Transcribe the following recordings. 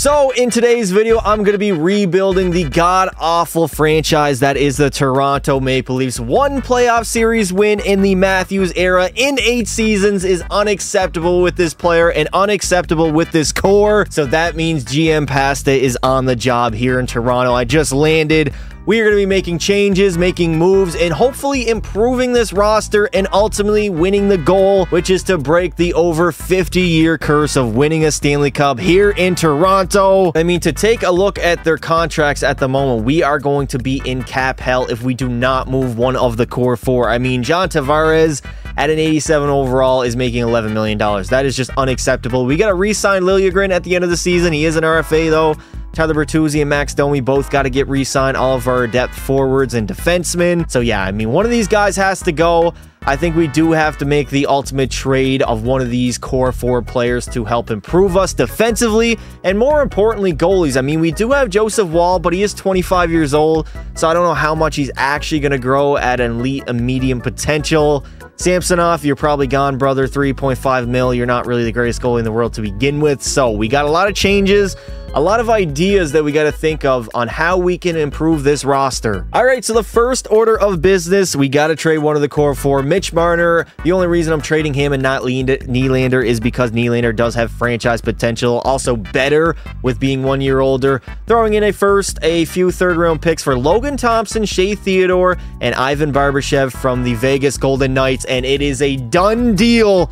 So in today's video, I'm going to be rebuilding the god-awful franchise that is the Toronto Maple Leafs. One playoff series win in the Matthews era in eight seasons is unacceptable with this player and unacceptable with this core. So that means GM Pasta is on the job here in Toronto. I just landed we are going to be making changes, making moves, and hopefully improving this roster and ultimately winning the goal, which is to break the over 50 year curse of winning a Stanley Cup here in Toronto. I mean, to take a look at their contracts at the moment, we are going to be in cap hell if we do not move one of the core four. I mean, John Tavares at an 87 overall is making $11 million. That is just unacceptable. We got to re sign Liljegren at the end of the season. He is an RFA, though. Tyler Bertuzzi and Max Domi both got to get re-signed. All of our depth forwards and defensemen. So yeah, I mean, one of these guys has to go. I think we do have to make the ultimate trade of one of these core four players to help improve us defensively and more importantly, goalies. I mean, we do have Joseph Woll, but he is 25 years old, so I don't know how much he's actually going to grow at an elite and medium potential. Samsonov, you're probably gone, brother. 3.5 mil. You're not really the greatest goalie in the world to begin with. So we got a lot of changes a lot of ideas that we got to think of on how we can improve this roster. All right, so the first order of business, we got to trade one of the core four. Mitch Marner, the only reason I'm trading him and not Nylander is because Nylander does have franchise potential, also better with being one year older. Throwing in a first, a few third round picks for Logan Thompson, Shea Theodore, and Ivan Barbashev from the Vegas Golden Knights, and it is a done deal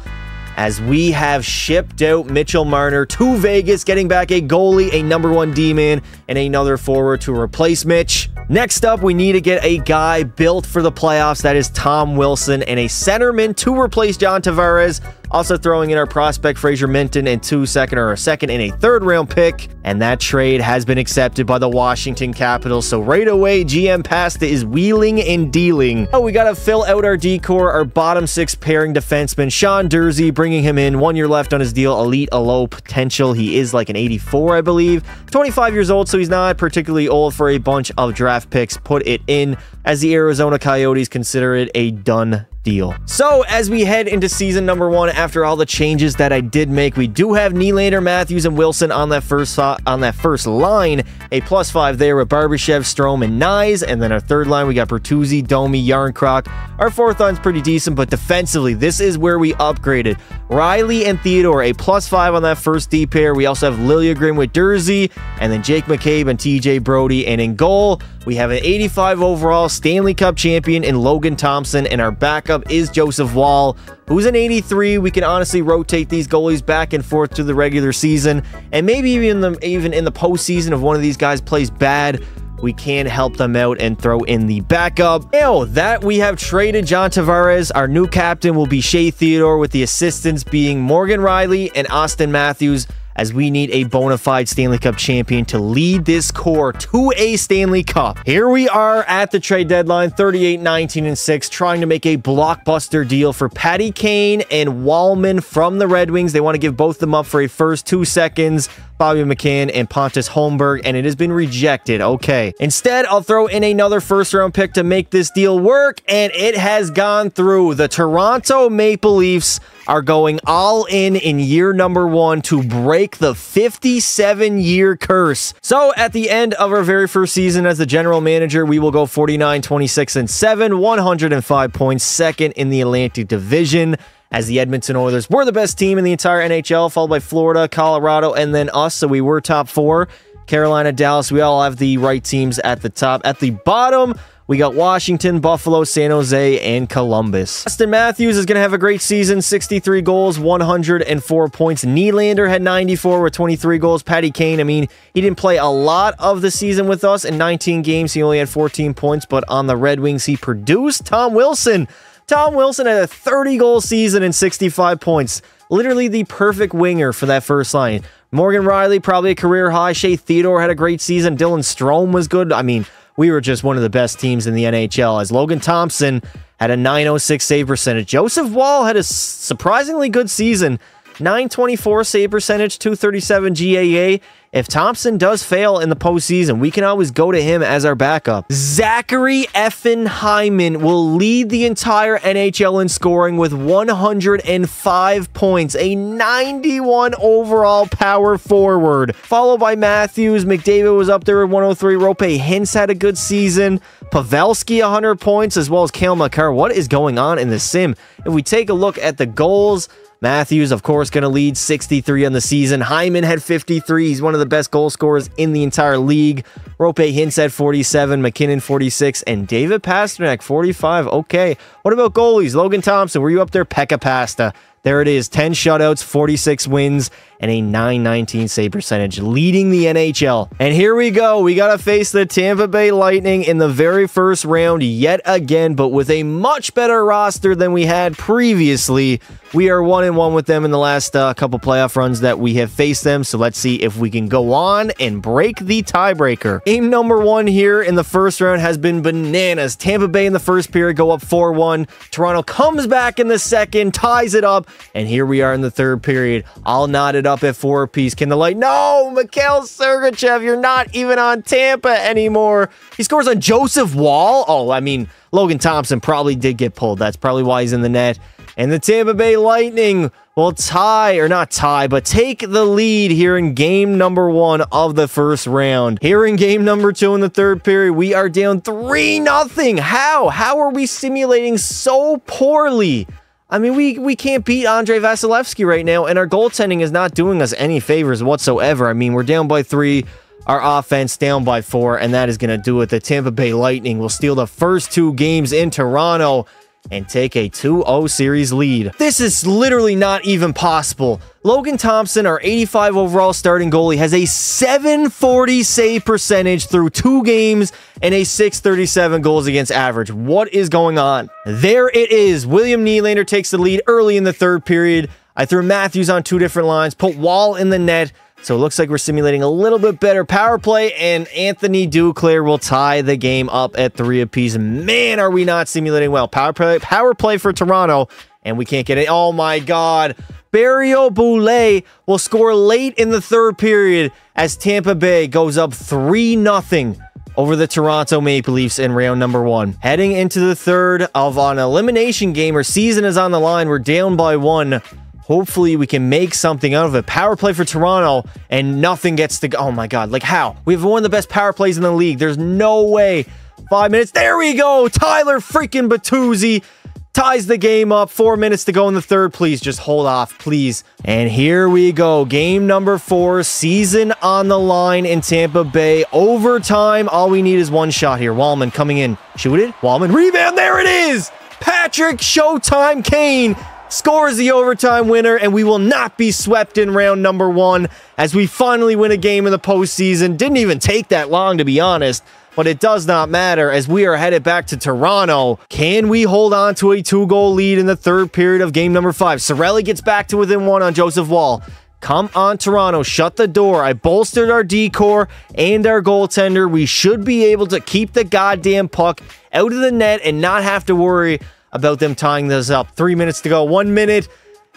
as we have shipped out Mitchell Marner to Vegas, getting back a goalie, a number one D-man, and another forward to replace Mitch. Next up, we need to get a guy built for the playoffs. That is Tom Wilson and a centerman to replace John Tavares. Also throwing in our prospect Fraser Minten and two second or a second and a third round pick. And that trade has been accepted by the Washington Capitals. So right away, GM Pasta is wheeling and dealing. Oh, we got to fill out our D-core, our bottom six pairing defenseman, Sean Durzi, bringing him in. One year left on his deal. Elite, low potential. He is like an 84, I believe. 25 years old, so he's not particularly old for a bunch of draft picks. Put it in as the Arizona Coyotes consider it a done deal. So as we head into season number one, after all the changes that I did make, we do have Nylander, Matthews, and Wilson on that first on that first line. A plus five there with Barbashev, Strome, and Knies. And then our third line, we got Bertuzzi, Domi, Järnkrok. Our fourth line's pretty decent, but defensively, this is where we upgraded. Rielly and Theodore, a plus five on that first D pair. We also have Liljegren with Durzi, and then Jake McCabe and TJ Brodie. And in goal, we have an 85 overall Stanley Cup champion in Logan Thompson, and our backup is Joseph Woll, who's an 83. We can honestly rotate these goalies back and forth to the regular season, and maybe even the even in the postseason if one of these guys plays bad, we can help them out and throw in the backup. Now that we have traded John Tavares, our new captain will be Shea Theodore with the assistants being Morgan Rielly and Auston Matthews as we need a bona fide Stanley Cup champion to lead this core to a Stanley Cup. Here we are at the trade deadline, 38, 19, and 6, trying to make a blockbuster deal for Patty Kane and Walman from the Red Wings. They want to give both of them up for a first, two seconds, Bobby McCann and Pontus Holmberg, and it has been rejected. Okay. Instead, I'll throw in another first round pick to make this deal work, and it has gone through. The Toronto Maple Leafs are going all in in year number one to break the 57 year curse. So at the end of our very first season as the general manager, we will go 49, 26, and 7, 105 points, second in the Atlantic Division as the Edmonton Oilers were the best team in the entire NHL, followed by Florida, Colorado, and then us. So we were top four. Carolina, Dallas, we all have the right teams at the top. At the bottom, we got Washington, Buffalo, San Jose, and Columbus. Auston Matthews is going to have a great season. 63 goals, 104 points. Nylander had 94 with 23 goals. Patty Kane, I mean, he didn't play a lot of the season with us. In 19 games, he only had 14 points, but on the Red Wings, he produced. Tom Wilson. Tom Wilson had a 30-goal season and 65 points. Literally the perfect winger for that first line. Morgan Rielly, probably a career high. Shea Theodore had a great season. Dylan Strome was good. I mean, we were just one of the best teams in the NHL as Logan Thompson had a 906 save percentage. Joseph Woll had a surprisingly good season. 924 save percentage, 237 GAA, if Thompson does fail in the postseason, we can always go to him as our backup. Zachary Effin Hyman will lead the entire NHL in scoring with 105 points, a 91 overall power forward. Followed by Matthews, McDavid was up there at 103. Roope Hintz had a good season. Pavelski 100 points, as well as Cale Makar. What is going on in the sim? If we take a look at the goals, Matthews, of course, going to lead 63 on the season. Hyman had 53. He's one of the best goal scorers in the entire league. Roope Hintz had 47, MacKinnon 46, and David Pastrnak 45. Okay. What about goalies? Logan Thompson, were you up there? Pekka Pasta. There it is 10 shutouts, 46 wins, and a 919 save percentage, leading the NHL. And here we go. We got to face the Tampa Bay Lightning in the very first round yet again, but with a much better roster than we had previously. We are one and one with them in the last uh, couple playoff runs that we have faced them. So let's see if we can go on and break the tiebreaker. Game number one here in the first round has been bananas. Tampa Bay in the first period go up 4 1. Toronto comes back in the second, ties it up. And here we are in the third period. All knotted up at four apiece. Can the light? No, Mikhail Sergachev, you're not even on Tampa anymore. He scores on Joseph Woll. Oh, I mean, Logan Thompson probably did get pulled. That's probably why he's in the net. And the Tampa Bay Lightning will tie, or not tie, but take the lead here in game number one of the first round. Here in game number two in the third period, we are down 3 nothing. How? How are we simulating so poorly? I mean, we, we can't beat Andrei Vasilevskiy right now, and our goaltending is not doing us any favors whatsoever. I mean, we're down by three, our offense down by four, and that is going to do it. The Tampa Bay Lightning will steal the first two games in Toronto and take a 2-0 series lead. This is literally not even possible. Logan Thompson, our 85 overall starting goalie, has a 740 save percentage through two games and a 637 goals against average. What is going on? There it is. William Nylander takes the lead early in the third period. I threw Matthews on two different lines, put Woll in the net, so it looks like we're simulating a little bit better power play, and Anthony Duclair will tie the game up at three apiece. Man, are we not simulating well. Power play, power play for Toronto, and we can't get it. Oh my God. Barré-Boulet will score late in the third period as Tampa Bay goes up 3 0 over the Toronto Maple Leafs in round number one. Heading into the third of an elimination game, our season is on the line. We're down by one. Hopefully, we can make something out of it. Power play for Toronto, and nothing gets to go. Oh my God. Like, how? We have one of the best power plays in the league. There's no way. Five minutes. There we go. Tyler freaking Bertuzzi ties the game up. Four minutes to go in the third. Please just hold off, please. And here we go. Game number four. Season on the line in Tampa Bay. Overtime. All we need is one shot here. Walman coming in. Shoot it. Walman. Rebound. There it is. Patrick Showtime Kane scores the overtime winner, and we will not be swept in round number one as we finally win a game in the postseason. Didn't even take that long, to be honest. But it does not matter as we are headed back to Toronto. Can we hold on to a two goal lead in the third period of game number five? Cirelli gets back to within one on Joseph Woll. Come on, Toronto. Shut the door. I bolstered our D-core and our goaltender. We should be able to keep the goddamn puck out of the net and not have to worry about them tying this up. Three minutes to go. One minute.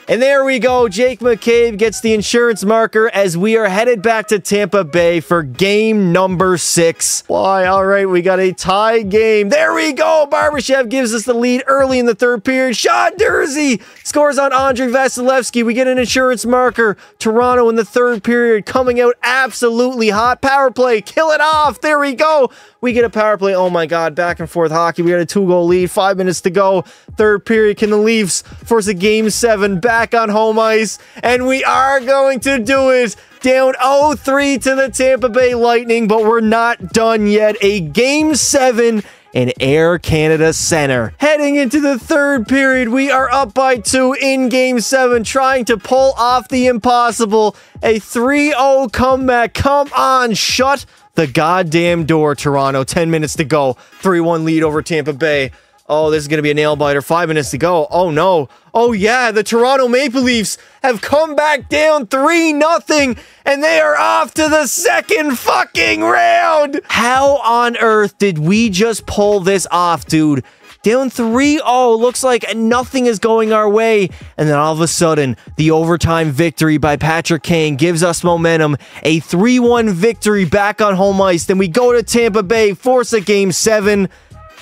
And there we go. Jake McCabe gets the insurance marker as we are headed back to Tampa Bay for game number six. Why? All right, we got a tie game. There we go. Barbashev gives us the lead early in the third period. Sean Durzi scores on Andre Vasilevskiy. We get an insurance marker. Toronto in the third period coming out absolutely hot. Power play. Kill it off. There we go. We get a power play. Oh my God, back and forth hockey. We got a two goal lead. Five minutes to go. Third period. Can the Leafs force a game seven back on home ice? And we are going to do it. Down 0-3 to the Tampa Bay Lightning, but we're not done yet. A game seven in Air Canada Center. Heading into the third period, we are up by two in game seven, trying to pull off the impossible. A 3-0 comeback. Come on, shut the goddamn door, Toronto. 10 minutes to go. 3-1 lead over Tampa Bay. Oh, this is going to be a nail biter. Five minutes to go. Oh, no. Oh, yeah. The Toronto Maple Leafs have come back down 3 nothing, and they are off to the second fucking round. How on earth did we just pull this off, dude? Down 3-0. Looks like nothing is going our way. And then all of a sudden, the overtime victory by Patrick Kane gives us momentum. A 3-1 victory back on home ice. Then we go to Tampa Bay, force a game 7.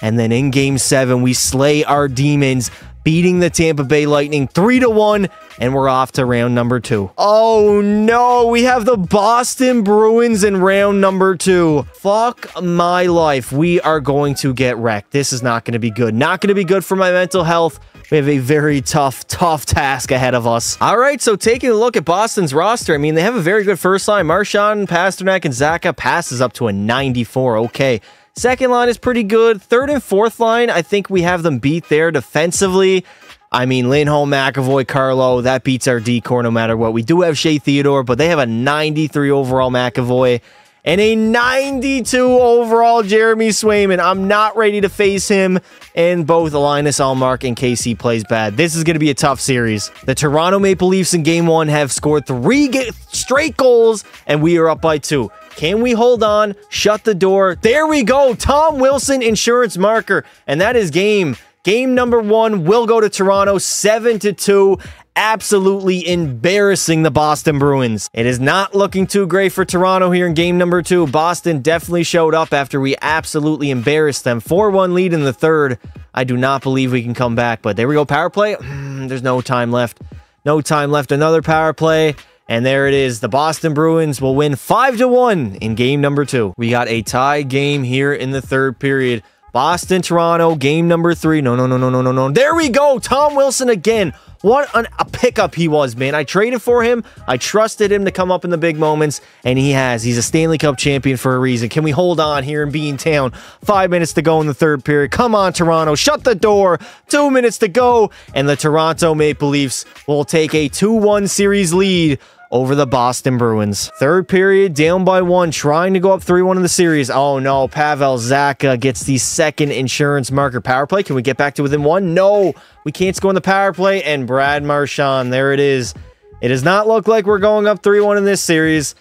And then in game 7, we slay our demons beating the Tampa Bay Lightning 3 to 1 and we're off to round number 2. Oh no, we have the Boston Bruins in round number 2. Fuck my life. We are going to get wrecked. This is not going to be good. Not going to be good for my mental health. We have a very tough, tough task ahead of us. All right, so taking a look at Boston's roster, I mean, they have a very good first line. Marchand, Pastrnak, and Zacha passes up to a 94. Okay. Second line is pretty good. Third and fourth line, I think we have them beat there defensively. I mean, Lindholm, McAvoy, Carlo, that beats our D-core no matter what. We do have Shea Theodore, but they have a 93 overall McAvoy and a 92 overall Jeremy Swayman. I'm not ready to face him and both Linus Ullmark and KC plays bad. This is going to be a tough series. The Toronto Maple Leafs in game one have scored three straight goals, and we are up by two. Can we hold on? Shut the door. There we go. Tom Wilson insurance marker. And that is game. Game number one will go to Toronto 7 to 2 absolutely embarrassing the Boston Bruins. It is not looking too great for Toronto here in game number two. Boston definitely showed up after we absolutely embarrassed them. 4-1 lead in the third. I do not believe we can come back, but there we go. Power play. Hmm, there's no time left. No time left. Another power play. And there it is. The Boston Bruins will win 5 to 1 in game number 2. We got a tie game here in the third period. Boston Toronto game number 3. No, no, no, no, no, no, no. There we go. Tom Wilson again. What an, a pickup he was, man. I traded for him. I trusted him to come up in the big moments, and he has. He's a Stanley Cup champion for a reason. Can we hold on here in Beantown? Five minutes to go in the third period. Come on, Toronto. Shut the door. Two minutes to go, and the Toronto Maple Leafs will take a 2-1 series lead over the Boston Bruins. Third period, down by one, trying to go up 3-1 in the series. Oh no, Pavel Zacha gets the second insurance marker. Power play, can we get back to within one? No, we can't score in the power play. And Brad Marchand, there it is. It does not look like we're going up 3-1 in this series.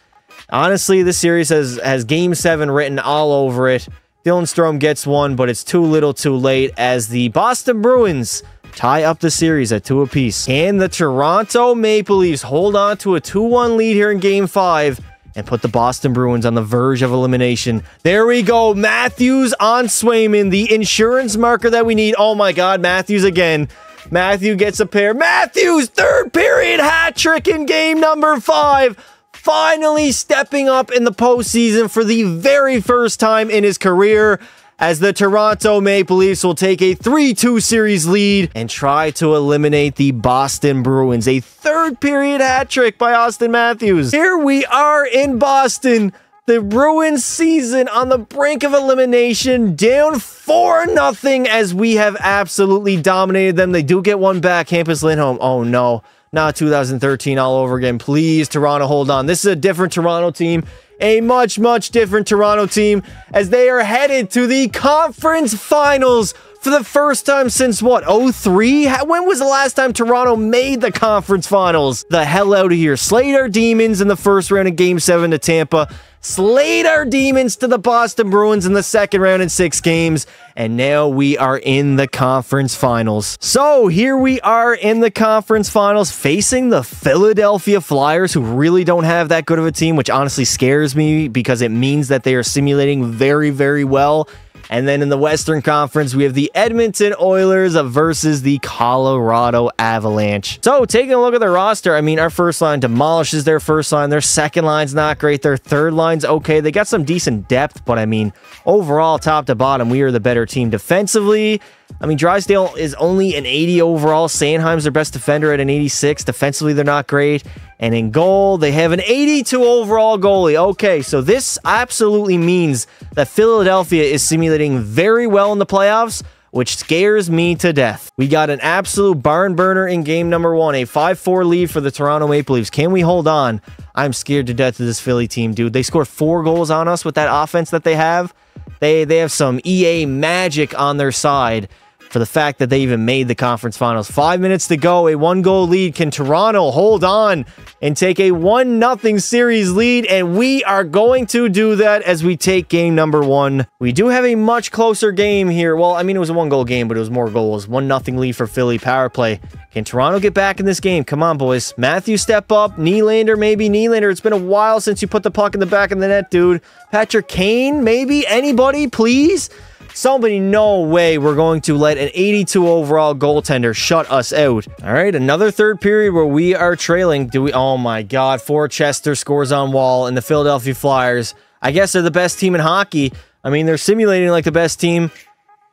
Honestly, this series has, has Game 7 written all over it. Dylan Strome gets one, but it's too little too late as the Boston Bruins tie up the series at two apiece. Can the Toronto Maple Leafs hold on to a 2-1 lead here in Game 5 and put the Boston Bruins on the verge of elimination? There we go. Matthews on Swayman, the insurance marker that we need. Oh my God, Matthews again. Matthew gets a pair. Matthews, third period hat trick in game number five. Finally stepping up in the postseason for the very first time in his career as the Toronto Maple Leafs will take a 3-2 series lead and try to eliminate the Boston Bruins. A third period hat trick by Auston Matthews. Here we are in Boston. The Bruins season on the brink of elimination, down 4 nothing as we have absolutely dominated them. They do get one back. Hampus Lindholm. Oh no, not 2013 all over again. Please, Toronto, hold on. This is a different Toronto team a much, much different Toronto team as they are headed to the conference finals for the first time since what, 03? When was the last time Toronto made the conference finals? The hell out of here. Slater Demons in the first round of Game 7 to Tampa slayed our demons to the Boston Bruins in the second round in six games, and now we are in the conference finals. So here we are in the conference finals facing the Philadelphia Flyers, who really don't have that good of a team, which honestly scares me because it means that they are simulating very, very well and then in the Western Conference, we have the Edmonton Oilers versus the Colorado Avalanche. So taking a look at the roster, I mean, our first line demolishes their first line. Their second line's not great. Their third line's okay. They got some decent depth, but I mean, overall, top to bottom, we are the better team defensively. I mean, Drysdale is only an 80 overall. Sanheim's their best defender at an 86. Defensively, they're not great. And in goal, they have an 82 overall goalie. Okay, so this absolutely means that Philadelphia is simulating very well in the playoffs, which scares me to death. We got an absolute barn burner in game number one, a 5-4 lead for the Toronto Maple Leafs. Can we hold on? I'm scared to death of this Philly team, dude. They scored four goals on us with that offense that they have. They, they have some EA magic on their side. For the fact that they even made the conference finals. Five minutes to go, a one goal lead. Can Toronto hold on and take a 1 nothing series lead? And we are going to do that as we take game number one. We do have a much closer game here. Well, I mean, it was a one goal game, but it was more goals. 1 nothing lead for Philly power play. Can Toronto get back in this game? Come on, boys. Matthew, step up. Nylander, maybe. Nylander, it's been a while since you put the puck in the back of the net, dude. Patrick Kane, maybe. Anybody, please? Somebody, no way we're going to let an 82 overall goaltender shut us out. All right, another third period where we are trailing. Do we? Oh my God, four Chester scores on Woll and the Philadelphia Flyers. I guess they're the best team in hockey. I mean, they're simulating like the best team.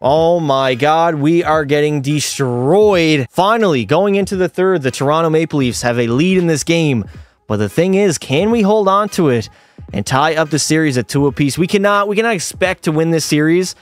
Oh my God, we are getting destroyed. Finally, going into the third, the Toronto Maple Leafs have a lead in this game. But the thing is, can we hold on to it and tie up the series at two apiece? We cannot. We cannot expect to win this series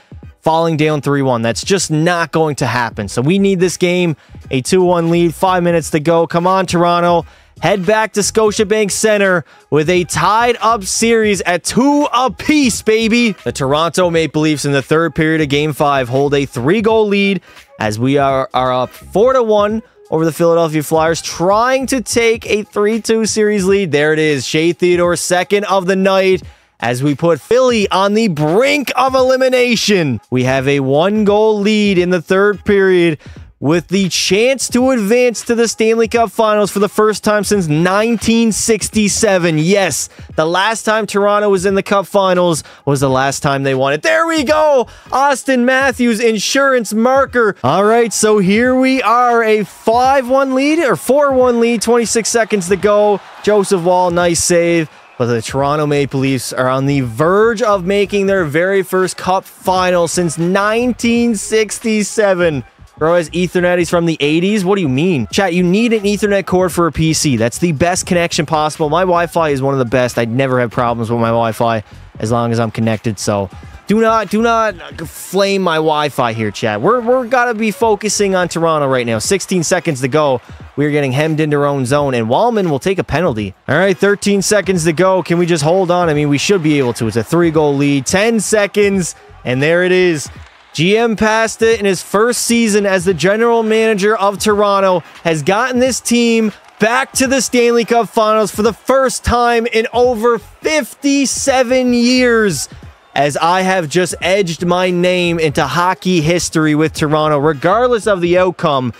falling down 3-1. That's just not going to happen. So we need this game, a 2-1 lead, five minutes to go. Come on, Toronto. Head back to Scotiabank Center with a tied up series at two apiece, baby. The Toronto Maple Leafs in the third period of Game 5 hold a three-goal lead as we are, are up 4 to 1 over the Philadelphia Flyers, trying to take a 3-2 series lead. There it is. Shea Theodore, second of the night as we put Philly on the brink of elimination. We have a one goal lead in the third period with the chance to advance to the Stanley Cup Finals for the first time since 1967. Yes, the last time Toronto was in the Cup Finals was the last time they won it. There we go! Auston Matthews insurance marker. All right, so here we are, a 5-1 lead or 4-1 lead, 26 seconds to go. Joseph Woll, nice save. But the Toronto Maple Leafs are on the verge of making their very first cup final since 1967. Bro has Ethernet. He's from the 80s. What do you mean? Chat, you need an Ethernet cord for a PC. That's the best connection possible. My Wi-Fi is one of the best. I'd never have problems with my Wi-Fi as long as I'm connected. So do not, do not flame my Wi-Fi here, chat. We're, we're gotta be focusing on Toronto right now. 16 seconds to go. We're getting hemmed into our own zone, and Walman will take a penalty. All right, 13 seconds to go. Can we just hold on? I mean, we should be able to. It's a three-goal lead. 10 seconds, and there it is. GM Pasta in his first season as the general manager of Toronto has gotten this team back to the Stanley Cup Finals for the first time in over 57 years as I have just edged my name into hockey history with Toronto, regardless of the outcome.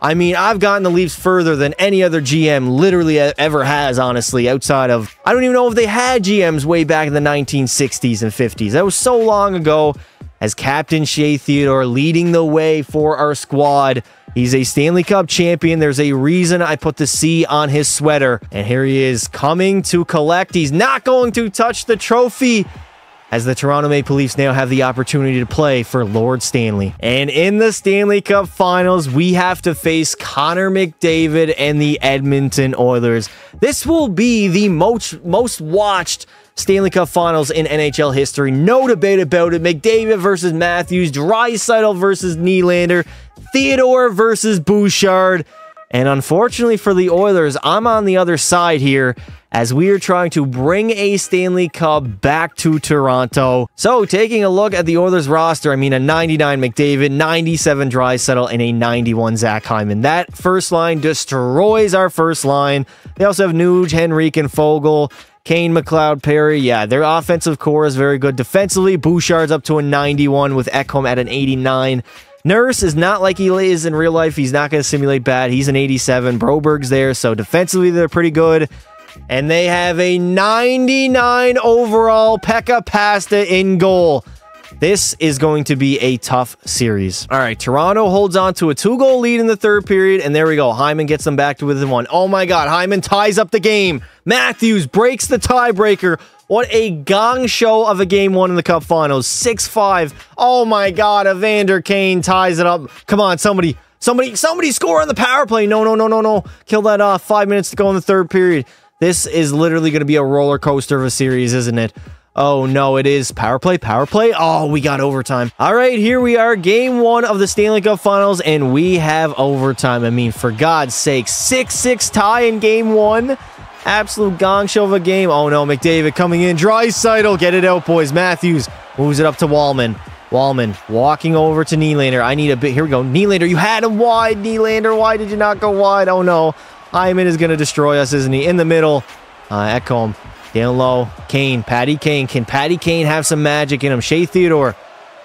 I mean, I've gotten the Leafs further than any other GM literally ever has, honestly, outside of. I don't even know if they had GMs way back in the 1960s and 50s. That was so long ago. As Captain Shea Theodore leading the way for our squad. He's a Stanley Cup champion. There's a reason I put the C on his sweater. And here he is coming to collect. He's not going to touch the trophy as the Toronto Maple Leafs now have the opportunity to play for Lord Stanley. And in the Stanley Cup Finals, we have to face Connor McDavid and the Edmonton Oilers. This will be the most, most watched Stanley Cup Finals in NHL history. No debate about it. McDavid versus Matthews, Draisaitl versus Nylander, Theodore versus Bouchard. And unfortunately for the Oilers, I'm on the other side here as we are trying to bring a Stanley Cup back to Toronto. So, taking a look at the Oilers roster, I mean, a 99 McDavid, 97 Draisaitl, and a 91 Zach Hyman. That first line destroys our first line. They also have Nuge, Henrique, and Foegele. Kane, McLeod, Perry, yeah, their offensive core is very good. Defensively, Bouchard's up to a 91 with Ekholm at an 89. Nurse is not like he is in real life. He's not going to simulate bad. He's an 87. Broberg's there, so defensively they're pretty good. And they have a 99 overall Pekka Pasta in goal. This is going to be a tough series. All right, Toronto holds on to a two-goal lead in the third period, and there we go. Hyman gets them back to within one. Oh my God, Hyman ties up the game. Matthews breaks the tiebreaker. What a gong show of a game one in the Cup Finals. 6-5. Oh my God, Evander Kane ties it up. Come on, somebody, somebody, somebody score on the power play. No, no, no, no, no. Kill that off. Five minutes to go in the third period. This is literally going to be a roller coaster of a series, isn't it? Oh no, it is power play, power play. Oh, we got overtime. All right, here we are, game one of the Stanley Cup Finals, and we have overtime. I mean, for God's sake, 6-6 tie in game one. Absolute gong show of a game. Oh no, McDavid coming in. Dry Draisaitl, get it out, boys. Matthews moves it up to Walman. Walman walking over to Nylander. I need a bit. Here we go. Nylander, you had him wide. Nylander, why did you not go wide? Oh no. Hyman is going to destroy us, isn't he? In the middle. Uh, Ekholm down low. Kane, Patty Kane. Can Patty Kane have some magic in him? Shea Theodore.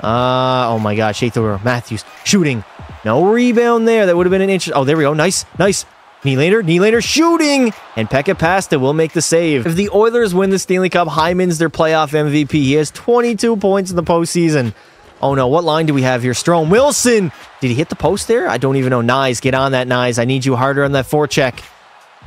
Uh, oh my God, Shea Theodore. Matthews shooting. No rebound there. That would have been an inch. Oh, there we go. Nice, nice. Nylander, Nylander shooting, and Pekka Pasta will make the save. If the Oilers win the Stanley Cup, Hyman's their playoff MVP. He has 22 points in the postseason. Oh no, what line do we have here? Strome Wilson. Did he hit the post there? I don't even know. Knies, get on that, Knies. I need you harder on that forecheck.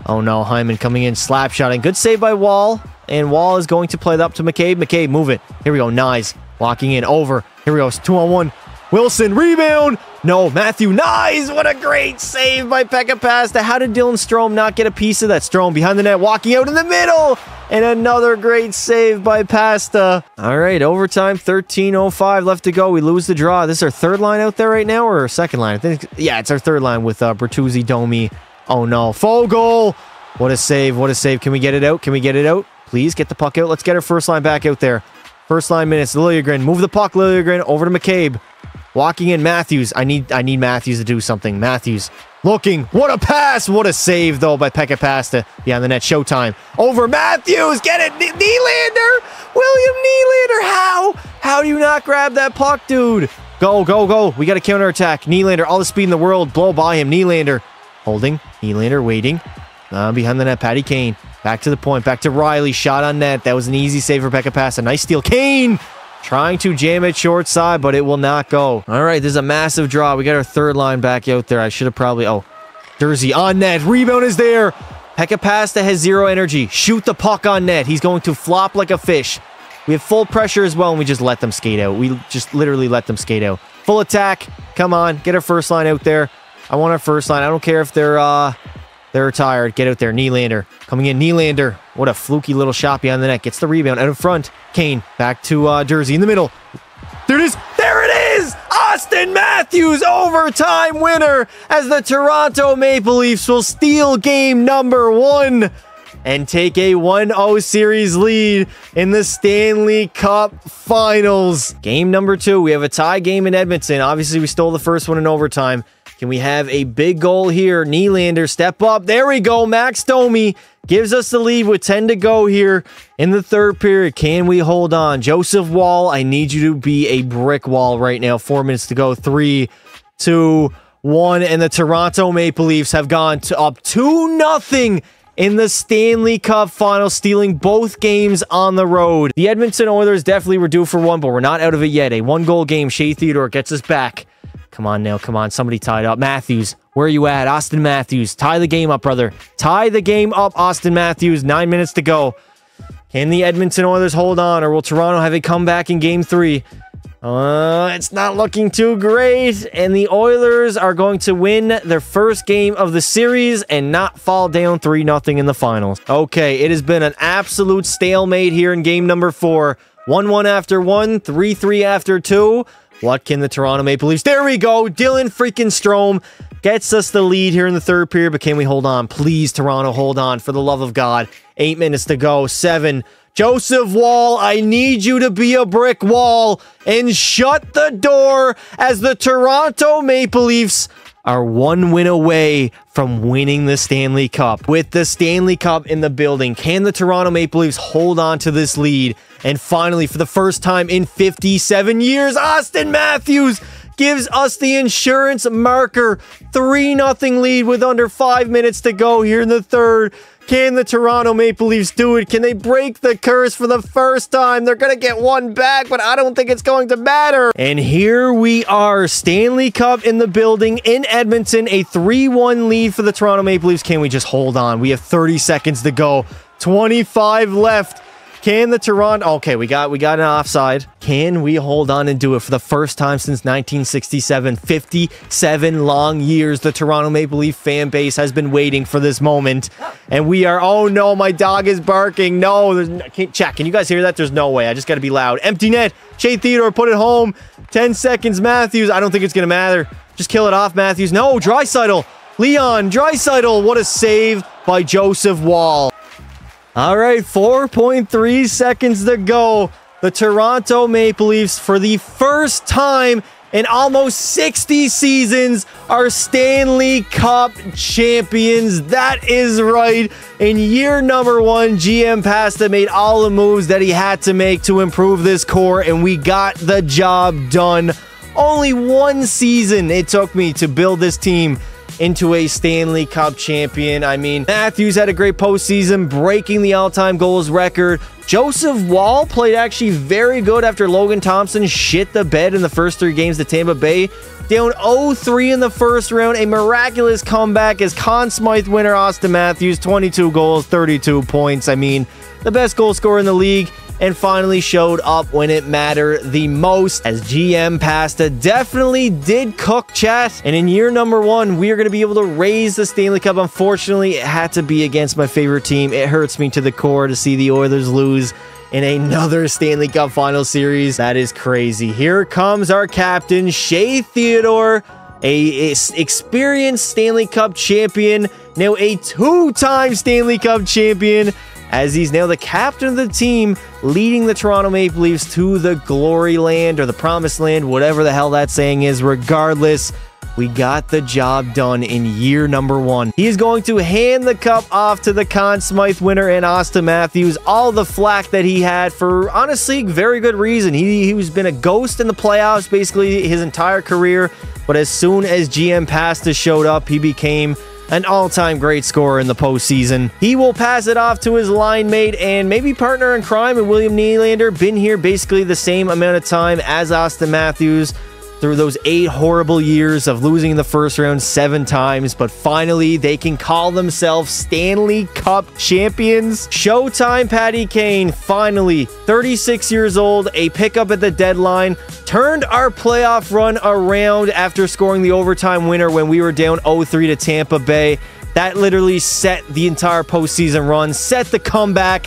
Oh no, Hyman coming in, slap shotting. Good save by Woll. And Woll is going to play that up to McCabe. McCabe, move it. Here we go. Nice. Walking in, over. Here we go. It's two on one. Wilson, rebound. No, Matthew, nice. What a great save by Pekka Pasta. How did Dylan Strome not get a piece of that? Strome behind the net, walking out in the middle. And another great save by Pasta. All right, overtime, 13.05 left to go. We lose the draw. This is our third line out there right now, or our second line? I think, yeah, it's our third line with uh, Bertuzzi, Domi. Oh, no. Foegele. What a save. What a save. Can we get it out? Can we get it out? Please get the puck out. Let's get our first line back out there. First line minutes. Liljegren. Move the puck, Liljegren. Over to McCabe. Walking in Matthews. I need I need Matthews to do something. Matthews looking. What a pass. What a save, though, by Pekka Pasta. Behind the net. Showtime. Over Matthews. Get it. Nylander. William Nylander. How? How do you not grab that puck, dude? Go, go, go. We got a counterattack. Nylander. All the speed in the world. Blow by him. Nylander. Holding. Nylander waiting. Uh, behind the net. Patty Kane. Back to the point. Back to Rielly. Shot on net. That was an easy save for Pekka Pasta. Nice steal. Kane. Trying to jam it short side, but it will not go. All right, there's a massive draw. We got our third line back out there. I should have probably... Oh, Jersey on net. Rebound is there. Pekka Pasta has zero energy. Shoot the puck on net. He's going to flop like a fish. We have full pressure as well, and we just let them skate out. We just literally let them skate out. Full attack. Come on, get our first line out there. I want our first line. I don't care if they're uh, they're retired. Get out there. Nylander. Coming in. Nylander. What a fluky little shot behind the net. Gets the rebound out in front. Kane. Back to uh, Jersey in the middle. There it is. There it is. Auston Matthews overtime winner as the Toronto Maple Leafs will steal game number one and take a 1-0 series lead in the Stanley Cup Finals. Game number two, we have a tie game in Edmonton. Obviously, we stole the first one in overtime. Can we have a big goal here? Nylander, step up. There we go. Max Domi gives us the lead with 10 to go here in the third period. Can we hold on? Joseph Woll, I need you to be a brick wall right now. Four minutes to go. Three, two, one. And the Toronto Maple Leafs have gone to up 2 nothing in the Stanley Cup final, stealing both games on the road. The Edmonton Oilers definitely were due for one, but we're not out of it yet. A one goal game. Shea Theodore gets us back. Come on now, come on. Somebody tied up. Matthews, where are you at? Auston Matthews, tie the game up, brother. Tie the game up, Auston Matthews. Nine minutes to go. Can the Edmonton Oilers hold on, or will Toronto have a comeback in game three? Uh, it's not looking too great, and the Oilers are going to win their first game of the series and not fall down 3 0 in the finals. Okay, it has been an absolute stalemate here in game number four. 1 1 after 1, 3 3 after 2. What can the Toronto Maple Leafs? There we go. Dylan freaking Strome gets us the lead here in the third period, but can we hold on? Please, Toronto, hold on for the love of God. Eight minutes to go. Seven. Joseph Woll, I need you to be a brick wall and shut the door as the Toronto Maple Leafs are one win away from winning the Stanley Cup. With the Stanley Cup in the building, can the Toronto Maple Leafs hold on to this lead? And finally, for the first time in 57 years, Auston Matthews gives us the insurance marker. 3 0 lead with under five minutes to go here in the third. Can the Toronto Maple Leafs do it? Can they break the curse for the first time? They're going to get one back, but I don't think it's going to matter. And here we are, Stanley Cup in the building in Edmonton, a 3-1 lead for the Toronto Maple Leafs. Can we just hold on? We have 30 seconds to go. 25 left. Can the Toronto... Okay, we got we got an offside. Can we hold on and do it for the first time since 1967? 57 long years the Toronto Maple Leaf fan base has been waiting for this moment. And we are... Oh, no, my dog is barking. No, there's... No, can, check. Can you guys hear that? There's no way. I just got to be loud. Empty net. Shea Theodore put it home. 10 seconds, Matthews. I don't think it's going to matter. Just kill it off, Matthews. No, Draisaitl. Leon Draisaitl. What a save by Joseph Woll. All right, 4.3 seconds to go. the Toronto Maple Leafs, for the first time in almost 60 seasons, are Stanley Cup champions. That is right. In year number one, GM Pasta made all the moves that he had to make to improve this core, and we got the job done. Only one season it took me to build this team into a Stanley Cup champion. I mean, Matthews had a great postseason, breaking the all-time goals record. Joseph Woll played actually very good after Logan Thompson shit the bed in the first three games to Tampa Bay. Down 0-3 in the first round, a miraculous comeback as Conn Smythe winner Auston Matthews, 22 goals, 32 points. I mean, the best goal scorer in the league and finally showed up when it mattered the most as GM Pasta definitely did cook chat. And in year number one, we are going to be able to raise the Stanley Cup. Unfortunately, it had to be against my favorite team. It hurts me to the core to see the Oilers lose in another Stanley Cup final series. That is crazy. Here comes our captain, Shea Theodore, a, a experienced Stanley Cup champion, now a two-time Stanley Cup champion as he's now the captain of the team, leading the Toronto Maple Leafs to the glory land or the promised land, whatever the hell that saying is. Regardless, we got the job done in year number one. He is going to hand the cup off to the Conn Smythe winner and Auston Matthews. All the flack that he had for, honestly, very good reason. He, he's been a ghost in the playoffs basically his entire career. But as soon as GM Pasta showed up, he became an all-time great scorer in the postseason. He will pass it off to his line mate and maybe partner in crime and William Nylander. Been here basically the same amount of time as Auston Matthews through those eight horrible years of losing in the first round seven times, but finally they can call themselves Stanley Cup champions. Showtime Patty Kane, finally 36 years old, a pickup at the deadline, turned our playoff run around after scoring the overtime winner when we were down 0-3 to Tampa Bay. That literally set the entire postseason run, set the comeback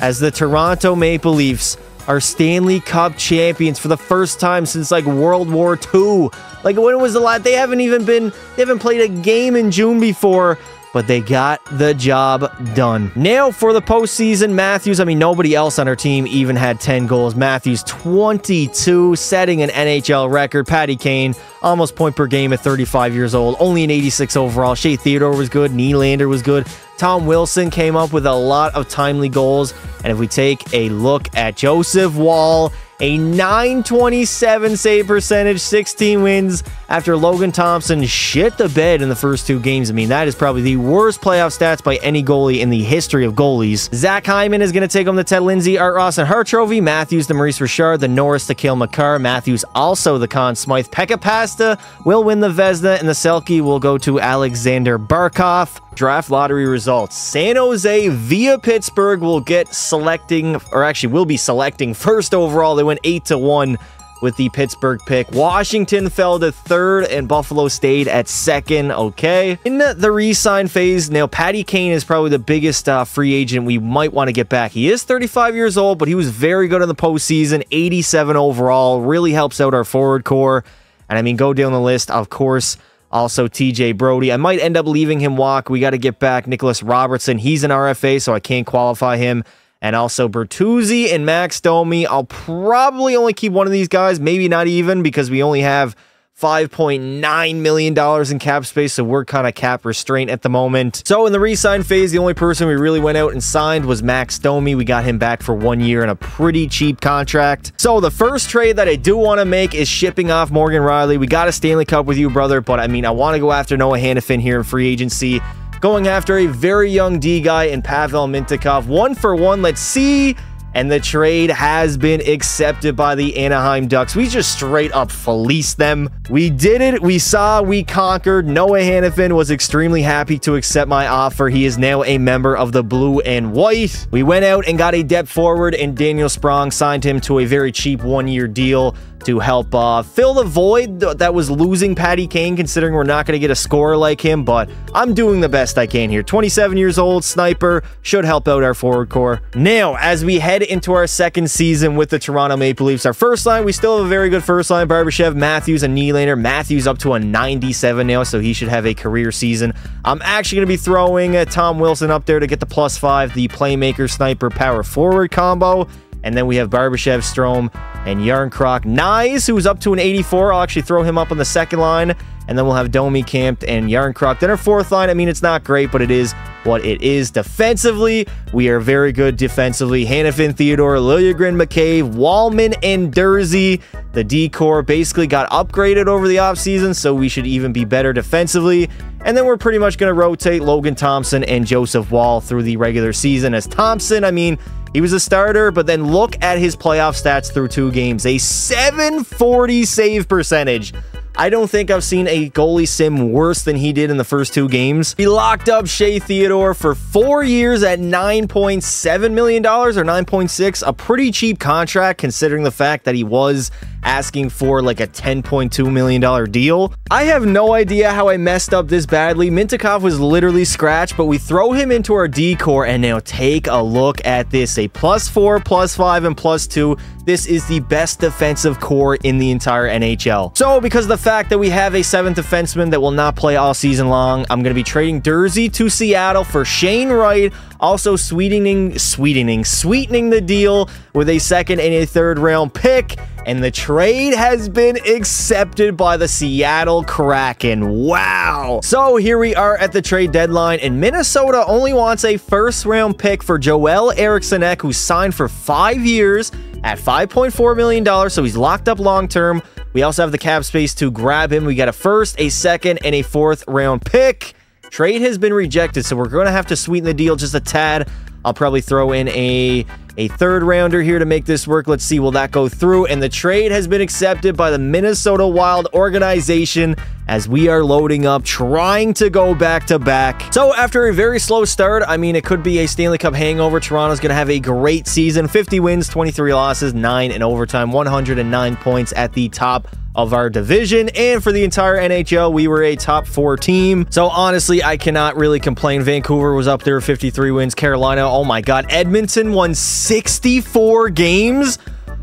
as the Toronto Maple Leafs are Stanley Cup champions for the first time since like World War II. Like when was the last? They haven't even been. They haven't played a game in June before but they got the job done. Now for the postseason, Matthews, I mean, nobody else on our team even had 10 goals. Matthews, 22, setting an NHL record. Patty Kane, almost point per game at 35 years old, only an 86 overall. Shea Theodore was good. Nylander was good. Tom Wilson came up with a lot of timely goals. And if we take a look at Joseph Woll, a 927 save percentage, 16 wins after Logan Thompson shit the bed in the first two games. I mean, that is probably the worst playoff stats by any goalie in the history of goalies. Zach Hyman is going to take home the Ted Lindsay, Art Ross, and Hart Trophy. Matthews, the Maurice Richard, the Norris, the Cale Makar. Matthews also the Conn Smythe. Pekka Pasta will win the Vezina, and the Selke will go to Alexander Barkov. Draft lottery results. San Jose via Pittsburgh will get selecting, or actually will be selecting first overall. They went 8 to 1 with the Pittsburgh pick. Washington fell to third and Buffalo stayed at second. Okay. In the, re-sign phase, now Patty Kane is probably the biggest uh, free agent we might want to get back. He is 35 years old, but he was very good in the postseason. 87 overall. Really helps out our forward core. And I mean, go down the list, of course. Also, TJ Brodie. I might end up leaving him walk. We got to get back Nicholas Robertson. He's an RFA, so I can't qualify him and also Bertuzzi and Max Domi. I'll probably only keep one of these guys, maybe not even, because we only have $5.9 million in cap space, so we're kind of cap restraint at the moment. So in the re-sign phase, the only person we really went out and signed was Max Domi. We got him back for one year in a pretty cheap contract. So the first trade that I do want to make is shipping off Morgan Rielly. We got a Stanley Cup with you, brother, but I mean, I want to go after Noah Hanifin here in free agency going after a very young D guy in Pavel Mintyukov. One for one. Let's see and the trade has been accepted by the Anaheim Ducks. We just straight up fleeced them. We did it. We saw. We conquered. Noah Hanifin was extremely happy to accept my offer. He is now a member of the Blue and White. We went out and got a depth forward, and Daniel Sprong signed him to a very cheap one-year deal to help uh, fill the void that was losing Patty Kane, considering we're not going to get a scorer like him, but I'm doing the best I can here. 27 years old, sniper, should help out our forward core. Now, as we head into our second season with the Toronto Maple Leafs, our first line, we still have a very good first line, Barbashev, Matthews, and Nylander. Matthews up to a 97 now, so he should have a career season. I'm actually going to be throwing uh, Tom Wilson up there to get the plus five, the playmaker, sniper, power forward combo. And then we have Barbashev, Strome, and Järnkrok. Knies, who's up to an 84. I'll actually throw him up on the second line. And then we'll have Domi Kampf and Järnkrok. Then our fourth line, I mean, it's not great, but it is what it is. Defensively, we are very good defensively. Hanifin, Theodore, Liljegren, McCabe, Walman, and Durzi. The D-core basically got upgraded over the offseason, so we should even be better defensively. And then we're pretty much going to rotate Logan Thompson and Joseph Woll through the regular season. As Thompson, I mean, he was a starter, but then look at his playoff stats through two games. A 740 save percentage. I don't think I've seen a goalie sim worse than he did in the first two games. He locked up Shea Theodore for four years at $9.7 million or 9.6, a pretty cheap contract considering the fact that he was asking for like a $10.2 million deal. I have no idea how I messed up this badly. Mintyukov was literally scratched, but we throw him into our D-core and now take a look at this. A plus four, plus five, and plus two. This is the best defensive core in the entire NHL. So because of the fact that we have a seventh defenseman that will not play all season long, I'm going to be trading Durzi to Seattle for Shane Wright, also sweetening, sweetening, sweetening the deal with a second and a third round pick and the trade has been accepted by the Seattle Kraken. Wow. So here we are at the trade deadline, and Minnesota only wants a first round pick for Joel Eriksson who signed for five years at $5.4 million, so he's locked up long term. We also have the cap space to grab him. We got a first, a second, and a fourth round pick. Trade has been rejected, so we're going to have to sweeten the deal just a tad. I'll probably throw in a a third rounder here to make this work. Let's see, will that go through? And the trade has been accepted by the Minnesota Wild organization as we are loading up, trying to go back to back. So after a very slow start, I mean, it could be a Stanley Cup hangover. Toronto's going to have a great season. 50 wins, 23 losses, 9 in overtime, 109 points at the top of our division. And for the entire NHL, we were a top four team. So honestly, I cannot really complain. Vancouver was up there 53 wins. Carolina, oh my God. Edmonton won 64 games.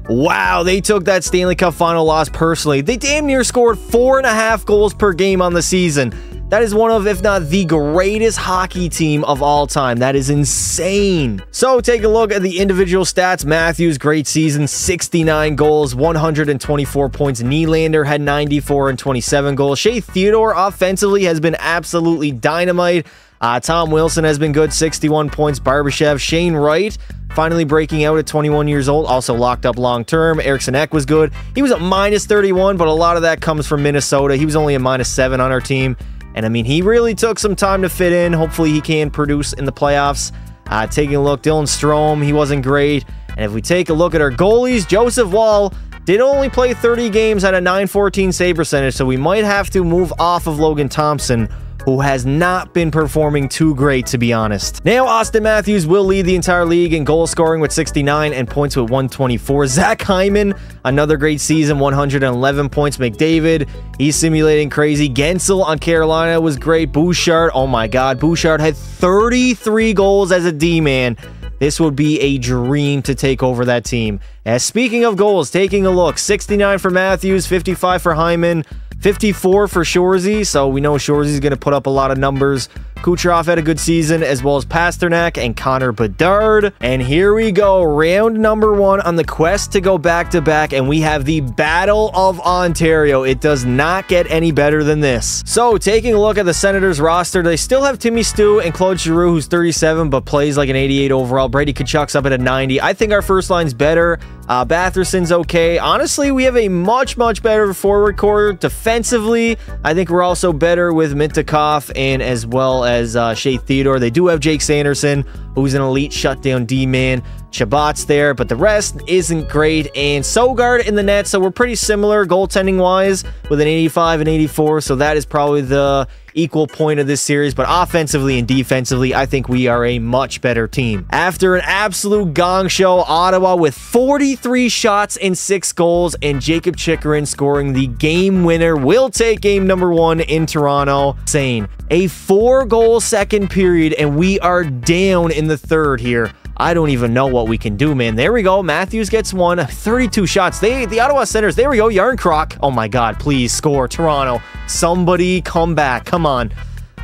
Wow, they took that Stanley Cup final loss personally. They damn near scored four and a half goals per game on the season. That is one of, if not the greatest hockey team of all time. That is insane. So take a look at the individual stats. Matthews, great season, 69 goals, 124 points. Nylander had 94 and 27 goals. Shea Theodore offensively has been absolutely dynamite. Uh, Tom Wilson has been good, 61 points. Barbashev, Shane Wright, finally breaking out at 21 years old, also locked up long term. Eriksson Ek was good. He was at minus 31, but a lot of that comes from Minnesota. He was only a minus 7 on our team. And I mean, he really took some time to fit in. Hopefully, he can produce in the playoffs. Uh, taking a look, Dylan Strome, he wasn't great. And if we take a look at our goalies, Joseph Woll did only play 30 games at a 914 save percentage, so we might have to move off of Logan Thompson who has not been performing too great, to be honest. Now, Auston Matthews will lead the entire league in goal scoring with 69 and points with 124. Zach Hyman, another great season, 111 points. McDavid, he's simulating crazy. Guentzel on Carolina was great. Bouchard, oh my God, Bouchard had 33 goals as a D-man. This would be a dream to take over that team. As speaking of goals, taking a look, 69 for Matthews, 55 for Hyman, 54 for Shorzy, so we know Shorzy's going to put up a lot of numbers. Kucherov had a good season, as well as Pastrnak and Connor Bedard. And here we go, round number one on the quest to go back-to-back, -back, and we have the Battle of Ontario. It does not get any better than this. So, taking a look at the Senators roster, they still have Timmy Stu and Claude Giroux, who's 37, but plays like an 88 overall. Brady Tkachuk's up at a 90. I think our first line's better. Uh, Batherson's okay. Honestly, we have a much, much better forward core. Defensively, I think we're also better with Mintyukov and as well as uh, Shea Theodore. They do have Jake Sanderson, who's an elite shutdown D-man. Chabot's there, but the rest isn't great. And Sogaard in the net, so we're pretty similar goaltending-wise with an 85 and 84, so that is probably the equal point of this series, but offensively and defensively, I think we are a much better team. After an absolute gong show, Ottawa with 43 shots and 6 goals, and Jakob Chychrun scoring the game winner will take game number one in Toronto. Insane. A four-goal second period, and we are down in the third here. I don't even know what we can do, man. There we go. Matthews gets one. 32 shots. They, the Ottawa Senators. There we go. Järnkrok. Oh my God. Please score. Toronto. Somebody come back. Come on.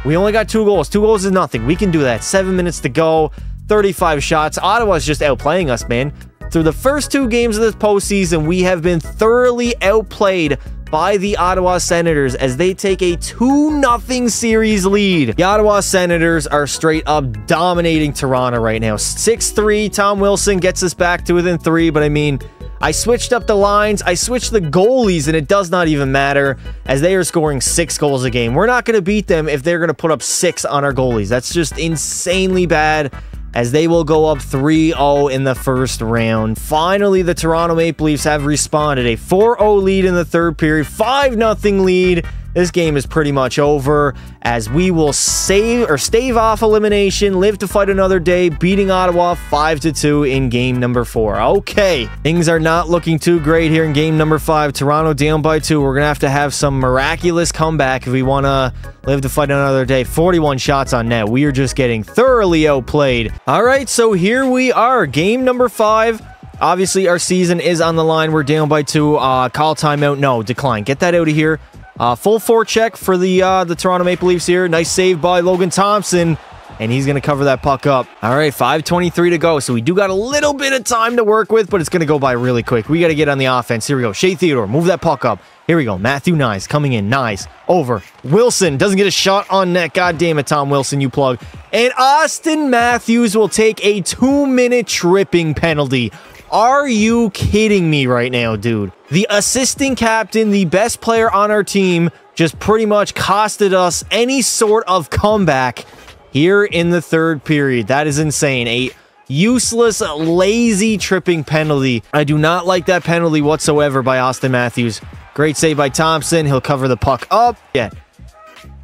We only got two goals. Two goals is nothing. We can do that. Seven minutes to go. 35 shots. Ottawa's just outplaying us, man. through the first two games of this postseason, we have been thoroughly outplayed by the Ottawa Senators as they take a 2-0 series lead. The Ottawa Senators are straight up dominating Toronto right now. 6-3, Tom Wilson gets us back to within three, but I mean... I switched up the lines, I switched the goalies, and it does not even matter as they are scoring six goals a game. We're not going to beat them if they're going to put up six on our goalies. That's just insanely bad as they will go up 3-0 in the first round. Finally, the Toronto Maple Leafs have responded. A 4-0 lead in the third period, 5-0 lead this game is pretty much over as we will save or stave off elimination, live to fight another day, beating Ottawa 5 to 2 in game number 4. Okay, things are not looking too great here in game number 5. Toronto down by 2. We're going to have to have some miraculous comeback if we want to live to fight another day. 41 shots on net. We are just getting thoroughly outplayed. All right, so here we are. Game number 5. Obviously, our season is on the line. We're down by two. Uh, call timeout. No, decline. Get that out of here. Uh, full check for the uh, the Toronto Maple Leafs here. Nice save by Logan Thompson. And he's going to cover that puck up. All right, 5.23 to go. So we do got a little bit of time to work with, but it's going to go by really quick. We got to get on the offense. Here we go. Shea Theodore, move that puck up. Here we go. Matthew Knies coming in. Knies over. Wilson doesn't get a shot on net. God damn it, Tom Wilson, you plug. And Auston Matthews will take a two-minute tripping penalty. Are you kidding me right now, dude? The assistant captain, the best player on our team, just pretty much costed us any sort of comeback here in the third period. That is insane. A useless, lazy tripping penalty. I do not like that penalty whatsoever by Auston Matthews. Great save by Thompson. He'll cover the puck up. Yeah,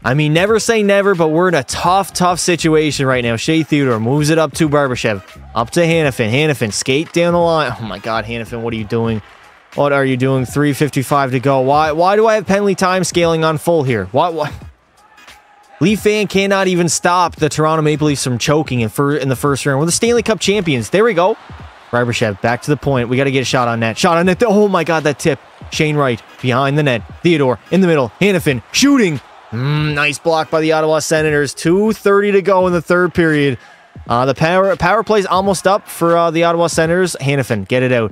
I mean, never say never, but we're in a tough, tough situation right now. Shea Theodore moves it up to Barbashev. Up to Hanifin. Hanifin, skate down the line. Oh my god, Hanifin, what are you doing? What are you doing? 3.55 to go. Why Why do I have penalty time scaling on full here? What? What? Leaf fan cannot even stop the Toronto Maple Leafs from choking in, in the first round. We're the Stanley Cup champions. There we go. Barbashev, back to the point. We got to get a shot on net. Shot on net. Oh my god, that tip. Shane Wright, behind the net. Theodore, in the middle. Hanifin, shooting. Mm, nice block by the Ottawa Senators. 2.30 to go in the third period. Uh, the power power play's almost up for uh, the Ottawa Senators. Hanifin, get it out.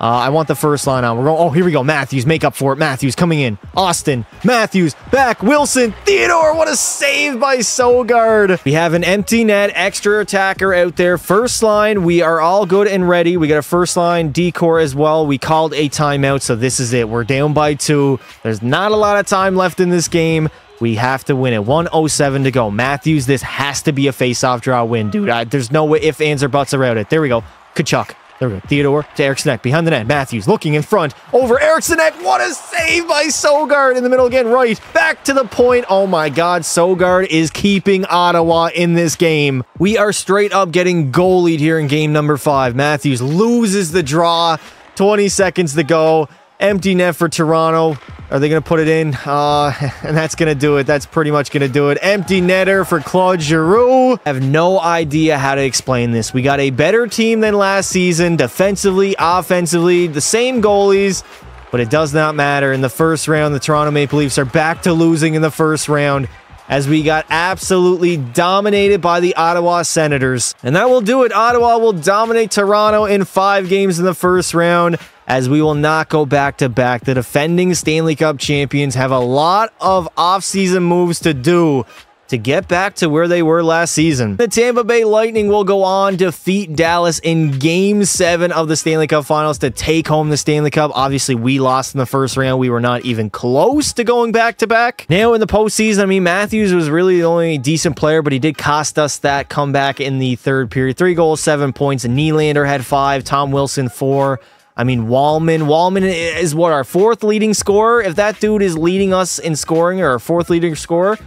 Uh, I want the first line on. We're going. Oh, here we go. Matthews, make up for it. Matthews coming in. Austin, Matthews, back. Wilson, Theodore. What a save by Sogaard. We have an empty net, extra attacker out there. First line, we are all good and ready. We got a first line D-core as well. We called a timeout, so this is it. We're down by two. There's not a lot of time left in this game. We have to win it. 107 to go. Matthews, this has to be a face-off draw win, dude. I, there's no way if, ands, or buts around it. There we go. Tkachuk. There we go. Theodore to Eriksson behind the net. Matthews looking in front. Over Eriksson What a save by Sogaard in the middle again. Right. Back to the point. Oh my God. Sogaard is keeping Ottawa in this game. We are straight up getting goalied here in game number five. Matthews loses the draw. 20 seconds to go. Empty net for Toronto. Are they going to put it in? Uh, and that's going to do it. That's pretty much going to do it. Empty netter for Claude Giroux. I have no idea how to explain this. We got a better team than last season, defensively, offensively, the same goalies, but it does not matter. In the first round, the Toronto Maple Leafs are back to losing in the first round as we got absolutely dominated by the Ottawa Senators. And that will do it. Ottawa will dominate Toronto in five games in the first round as we will not go back to back. The defending Stanley Cup champions have a lot of offseason moves to do to get back to where they were last season. The Tampa Bay Lightning will go on defeat Dallas in game 7 of the Stanley Cup Finals to take home the Stanley Cup. Obviously, we lost in the first round. We were not even close to going back to back. Now in the postseason, I mean, Matthews was really the only decent player, but he did cost us that comeback in the third period. Three goals, seven points. Nylander had five. Tom Wilson, four. I mean, Walman. Walman is what our fourth leading scorer. If that dude is leading us in scoring or our fourth leading scorer,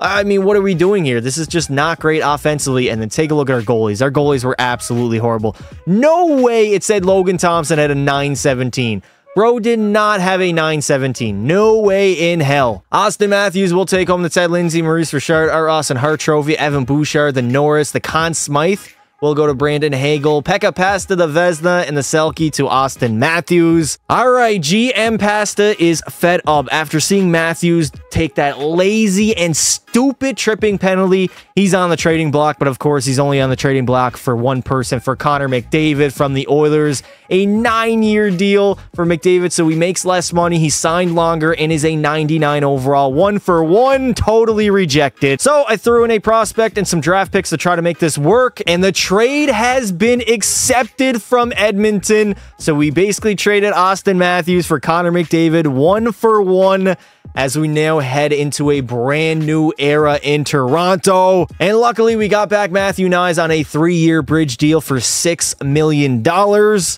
I mean, what are we doing here? This is just not great offensively. And then take a look at our goalies. Our goalies were absolutely horrible. No way it said Logan Thompson had a 917. Bro did not have a 917. No way in hell. Auston Matthews will take home the Ted Lindsay, Maurice Richard, our Austin Hart Trophy, Evan Bouchard, the Norris, the Conn Smythe. We'll go to Brandon Hagel. Pekka Pasta the Vezina and the Selke to Auston Matthews. All right, GM Pasta is fed up after seeing Matthews take that lazy and stupid stupid tripping penalty. He's on the trading block, but of course, he's only on the trading block for one person for Connor McDavid from the Oilers. A nine year deal for McDavid, so he makes less money. He signed longer and is a 99 overall. One for one, totally rejected. So I threw in a prospect and some draft picks to try to make this work, and the trade has been accepted from Edmonton. So we basically traded Auston Matthews for Connor McDavid, one for one as we now head into a brand new era in Toronto. And luckily, we got back Matthew Knies on a three year bridge deal for $6 million.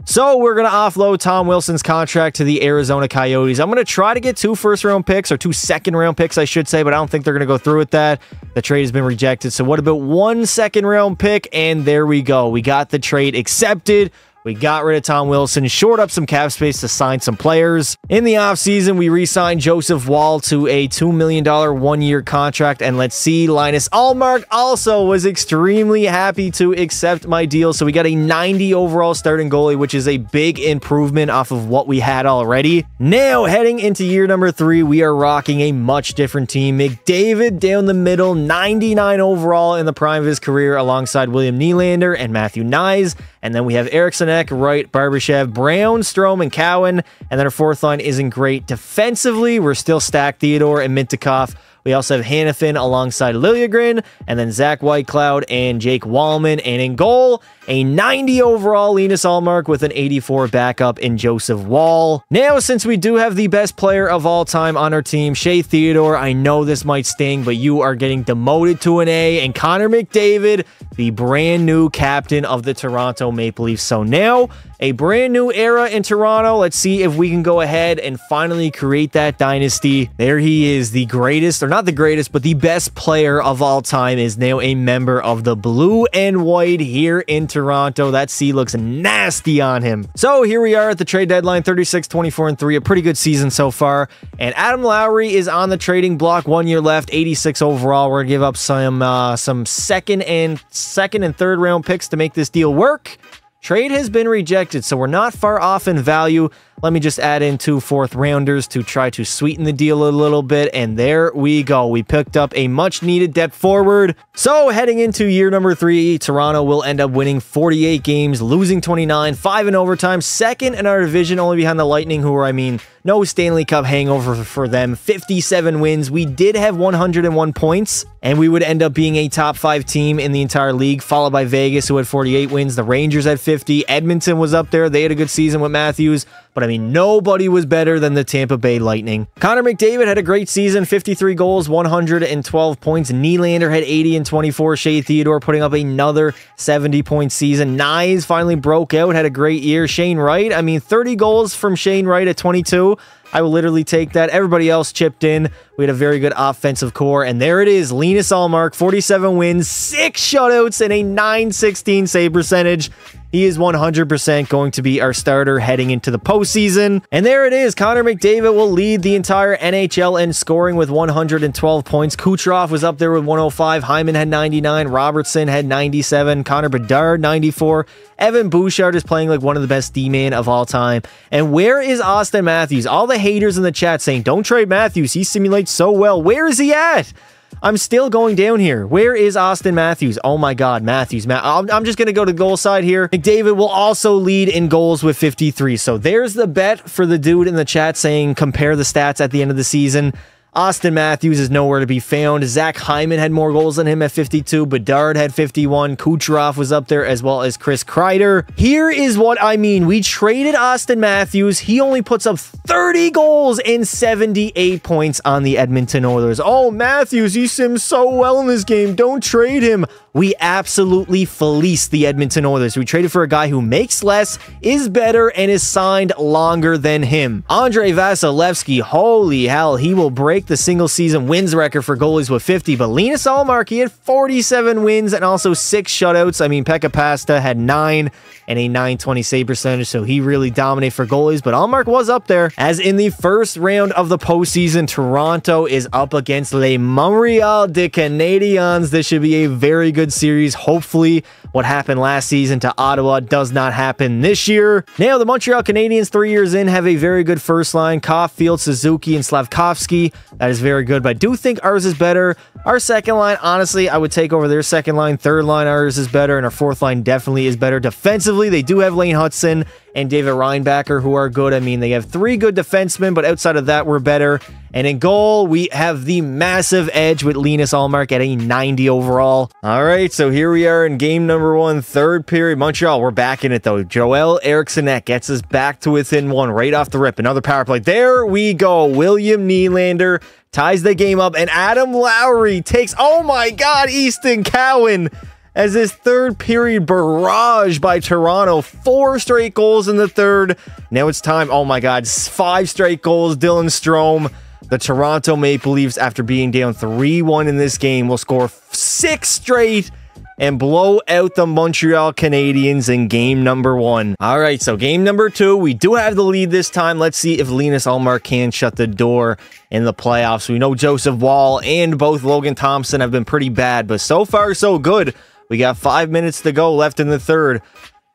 So we're going to offload Tom Wilson's contract to the Arizona Coyotes. I'm going to try to get two first round picks or two second round picks, I should say, but I don't think they're going to go through with that. The trade has been rejected. So what about one second round pick? And there we go. We got the trade accepted. We got rid of Tom Wilson, shored up some cap space to sign some players. In the offseason, we re signed Joseph Woll to a $2 million one year contract. And let's see, Linus Ullmark also was extremely happy to accept my deal. So we got a 90 overall starting goalie, which is a big improvement off of what we had already. Now, heading into year number three, we are rocking a much different team. McDavid down the middle, 99 overall in the prime of his career, alongside William Nylander and Matthew Knies. And then we have Eriksson Ek, Wright, Barbashev, Brown, Strome, and Cowan. And then our fourth line isn't great. Defensively, we're still stacked Theodore and Mintyukov. We also have Hanifin alongside Liljegren, and then Zach Whitecloud and Jake Walman. And in goal, a 90 overall Linus Ullmark with an 84 backup in Joseph Woll. Now, since we do have the best player of all time on our team, Shea Theodore, I know this might sting, but you are getting demoted to an A, and Connor McDavid, the brand new captain of the Toronto Maple Leafs. So now, a brand new era in Toronto. Let's see if we can go ahead and finally create that dynasty. There he is, the greatest, or not the greatest, but the best player of all time is now a member of the blue and white here in Toronto. That C looks nasty on him. So here we are at the trade deadline 36, 24, and 3. A pretty good season so far. And Adam Lowry is on the trading block. One year left, 86 overall. We're gonna give up some uh, some second and second and third round picks to make this deal work. Trade has been rejected, so we're not far off in value. Let me just add in two fourth rounders to try to sweeten the deal a little bit. And there we go. We picked up a much needed depth forward. So heading into year number three, Toronto will end up winning 48 games, losing 29, five in overtime, second in our division, only behind the Lightning, who are, I mean, no Stanley Cup hangover for them. 57 wins. We did have 101 points, and we would end up being a top five team in the entire league, followed by Vegas, who had 48 wins. The Rangers had 50. Edmonton was up there. They had a good season with Matthews. But I mean, nobody was better than the Tampa Bay Lightning. Connor McDavid had a great season 53 goals, 112 points. Nylander had 80 and 24. Shea Theodore putting up another 70 point season. Knies finally broke out, had a great year. Shane Wright, I mean, 30 goals from Shane Wright at 22. I will literally take that. Everybody else chipped in. We had a very good offensive core. And there it is. Linus Ullmark, 47 wins, six shutouts, and a 916 save percentage. He is 100% going to be our starter heading into the postseason. And there it is. Connor McDavid will lead the entire NHL in scoring with 112 points. Kucherov was up there with 105. Hyman had 99. Robertson had 97. Connor Bedard, 94. Evan Bouchard is playing like one of the best D-man of all time. And where is Auston Matthews? All the haters in the chat saying, don't trade Matthews. He simulates so well. Where is he at? I'm still going down here. Where is Auston Matthews? Oh my God, Matthews. Ma I'm just going to go to goal side here. McDavid will also lead in goals with 53. So there's the bet for the dude in the chat saying compare the stats at the end of the season. Auston Matthews is nowhere to be found. Zach Hyman had more goals than him at 52. Bedard had 51. Kucherov was up there as well as Chris Kreider. Here is what I mean. We traded Auston Matthews. He only puts up 30 goals and 78 points on the Edmonton Oilers. Oh, Matthews, he sims so well in this game. Don't trade him we absolutely fleeced the Edmonton Oilers. We traded for a guy who makes less, is better, and is signed longer than him. Andre Vasilevskiy, holy hell, he will break the single season wins record for goalies with 50. But Linus Ullmark, he had 47 wins and also six shutouts. I mean, Pekka Pasta had nine and a 920 save percentage, so he really dominated for goalies. But Ullmark was up there. As in the first round of the postseason, Toronto is up against Le Montreal de Canadiens. This should be a very good series. Hopefully, what happened last season to Ottawa does not happen this year. Now, the Montreal Canadiens, three years in, have a very good first line. Caufield, Suzuki, and Slafkovsky. That is very good, but I do think ours is better. Our second line, honestly, I would take over their second line. Third line, ours is better, and our fourth line definitely is better. Defensively, they do have Lane Hutson and David Reinbacher, who are good. I mean, they have three good defensemen, but outside of that, we're better. And in goal, we have the massive edge with Linus Ullmark at a 90 overall. All right, so here we are in game number one, third period. Montreal, we're back in it though. Joel Eriksson gets us back to within one right off the rip. Another power play. There we go. William Nylander ties the game up, and Adam Lowry takes, oh my God, Easton Cowan as his third period barrage by Toronto. Four straight goals in the third. Now it's time. Oh my God, five straight goals. Dylan Strome. The Toronto Maple Leafs, after being down 3 1 in this game, will score six straight and blow out the Montreal Canadiens in game number one. All right, so game number two, we do have the lead this time. Let's see if Linus Ullmark can shut the door in the playoffs. We know Joseph Woll and both Logan Thompson have been pretty bad, but so far so good. We got five minutes to go left in the third.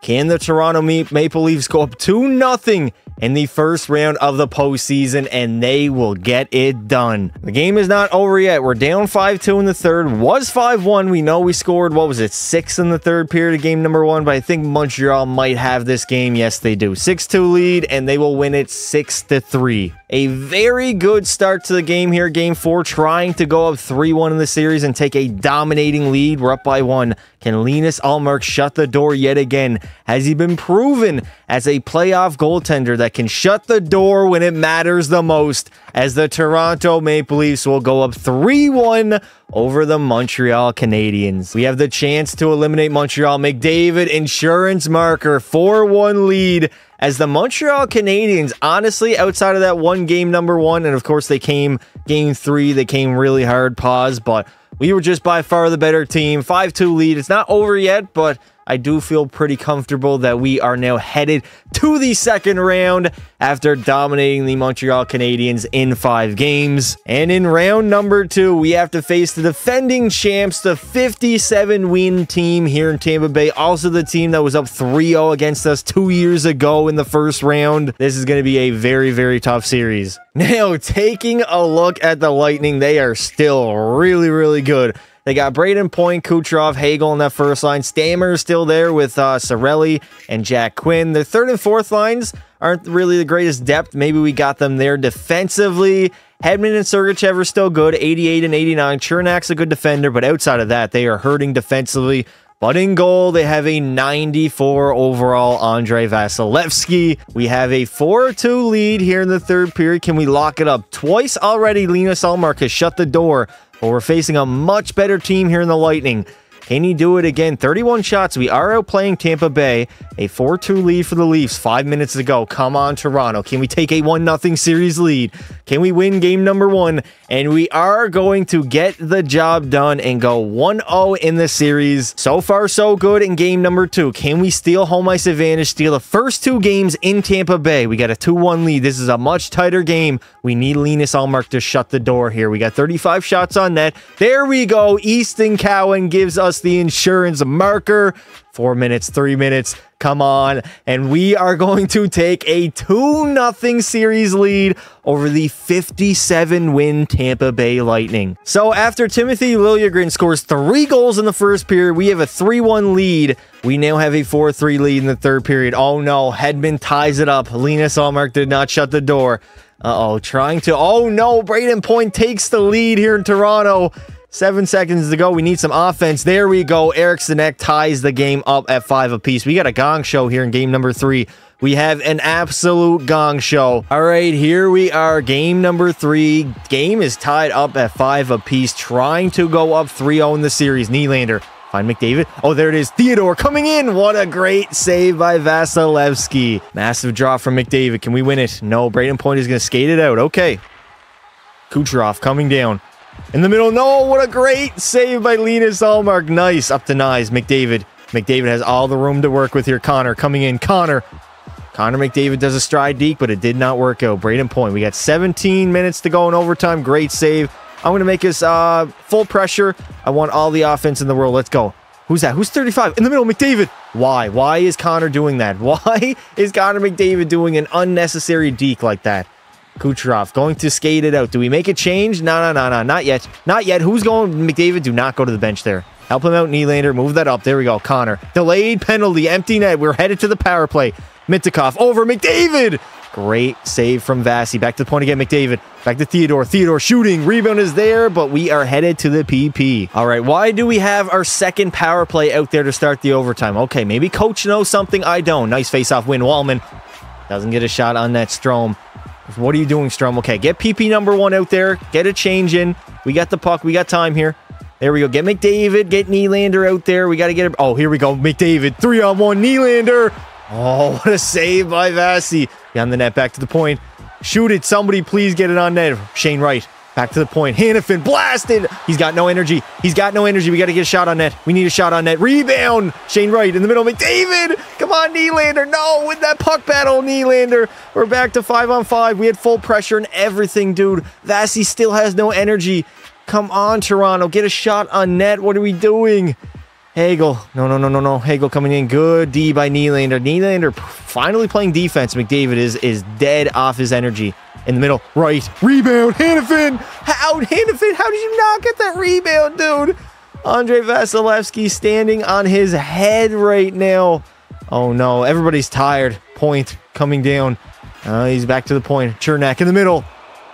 Can the Toronto Maple Leafs go up 2 0 in the first round of the postseason, and they will get it done. The game is not over yet. We're down 5 2 in the third. Was 5 1. We know we scored, what was it, 6 in the third period of game number one, but I think Montreal might have this game. Yes, they do. 6 2 lead, and they will win it 6 3. A very good start to the game here, game four, trying to go up 3 1 in the series and take a dominating lead. We're up by one. Can Linus Ullmark shut the door yet again? Has he been proven as a playoff goaltender that can shut the door when it matters the most? As the Toronto Maple Leafs will go up 3 1 over the Montreal Canadiens. We have the chance to eliminate Montreal. McDavid, insurance marker, 4 1 lead as the Montreal Canadiens, honestly, outside of that one game number one, and of course they came game three, they came really hard pause, but we were just by far the better team. 5 2 lead. It's not over yet, but I do feel pretty comfortable that we are now headed to the second round after dominating the Montreal Canadiens in five games. And in round number two, we have to face the defending champs, the 57 win team here in Tampa Bay. Also, the team that was up 3 0 against us two years ago in the first round. This is going to be a very, very tough series. Now, taking a look at the Lightning, they are still really, really good. They got Brayden Point, Kucherov, Hagel in that first line. Stammer still there with uh, Cirelli and Jack Quinn. The third and fourth lines aren't really the greatest depth. Maybe we got them there defensively. Hedman and Sergachev are still good, 88 and 89. Cernak's a good defender, but outside of that, they are hurting defensively. But in goal, they have a 94 overall Andrei Vasilevskiy. We have a 4-2 lead here in the third period. Can we lock it up? Twice already, Linus Ullmark has shut the door but we're facing a much better team here in the Lightning. Can he do it again? 31 shots. We are outplaying Tampa Bay. A 4-2 lead for the Leafs. Five minutes to go. Come on, Toronto. Can we take a 1-0 series lead? Can we win game number one? And we are going to get the job done and go 1-0 in the series. So far, so good in game number two. Can we steal home ice advantage? Steal the first two games in Tampa Bay. We got a 2-1 lead. This is a much tighter game. We need Linus Ullmark to shut the door here. We got 35 shots on net. There we go. Easton Cowan gives us the insurance marker. Four minutes, three minutes. Come on. And we are going to take a 2 0 series lead over the 57 win Tampa Bay Lightning. So after Timothy Liljegren scores three goals in the first period, we have a 3 1 lead. We now have a 4 3 lead in the third period. Oh no, Hedman ties it up. Linus Ullmark did not shut the door. Uh oh, trying to. Oh no, Brayden Point takes the lead here in Toronto. Seven seconds to go. We need some offense. There we go. Eriksson Ek ties the game up at five apiece. We got a gong show here in game number three. We have an absolute gong show. All right, here we are. Game number three. Game is tied up at five apiece, trying to go up 3-0 in the series. Nylander. Find McDavid. Oh, there it is. Theodore coming in. What a great save by Vasilevskiy. Massive draw from McDavid. Can we win it? No, Brayden Point is going to skate it out. Okay. Kucherov coming down. In the middle, no, what a great save by Linus Ullmark. Nice, up to Nice, McDavid. McDavid has all the room to work with here. Connor coming in. Connor Connor McDavid does a stride deke, but it did not work out. Brayden Point. We got 17 minutes to go in overtime. Great save. I'm going to make this uh, full pressure. I want all the offense in the world. Let's go. Who's that? Who's 35? In the middle, McDavid. Why? Why is Connor doing that? Why is Connor McDavid doing an unnecessary deke like that? Kucherov going to skate it out. Do we make a change? No, no, no, no, not yet. Not yet. Who's going? McDavid, do not go to the bench there. Help him out, Nylander. Move that up. There we go. Connor. Delayed penalty. Empty net. We're headed to the power play. Mintyukov over McDavid. Great save from Vasi. Back to the point again, McDavid. Back to Theodore. Theodore shooting. Rebound is there, but we are headed to the PP. All right, why do we have our second power play out there to start the overtime? Okay, maybe coach knows something I don't. Nice face-off win. Walman doesn't get a shot on that Strome. What are you doing, Strome? Okay, get PP number one out there. Get a change in. We got the puck. We got time here. There we go. Get McDavid. Get Nylander out there. We got to get it. Oh, here we go. McDavid. Three on one. Nylander. Oh, what a save by Vasi. Beyond the net. Back to the point. Shoot it. Somebody please get it on net. Shane Wright. Back to the point. Hanifin blasted. He's got no energy. He's got no energy. We got to get a shot on net. We need a shot on net. Rebound. Shane Wright in the middle. McDavid. Come on, Nylander. No, with that puck battle, Nylander. We're back to five on five. We had full pressure and everything, dude. Vasi still has no energy. Come on, Toronto. Get a shot on net. What are we doing? Hagel. No, no, no, no, no. Hagel coming in. Good D by Nylander. Nylander finally playing defense. McDavid is, is dead off his energy in the middle, right, rebound, Hanifin, out, Hanifin, how did you not get that rebound, dude? Andrei Vasilevskiy standing on his head right now. Oh no, everybody's tired. Point coming down. Uh, he's back to the point. Cernak in the middle.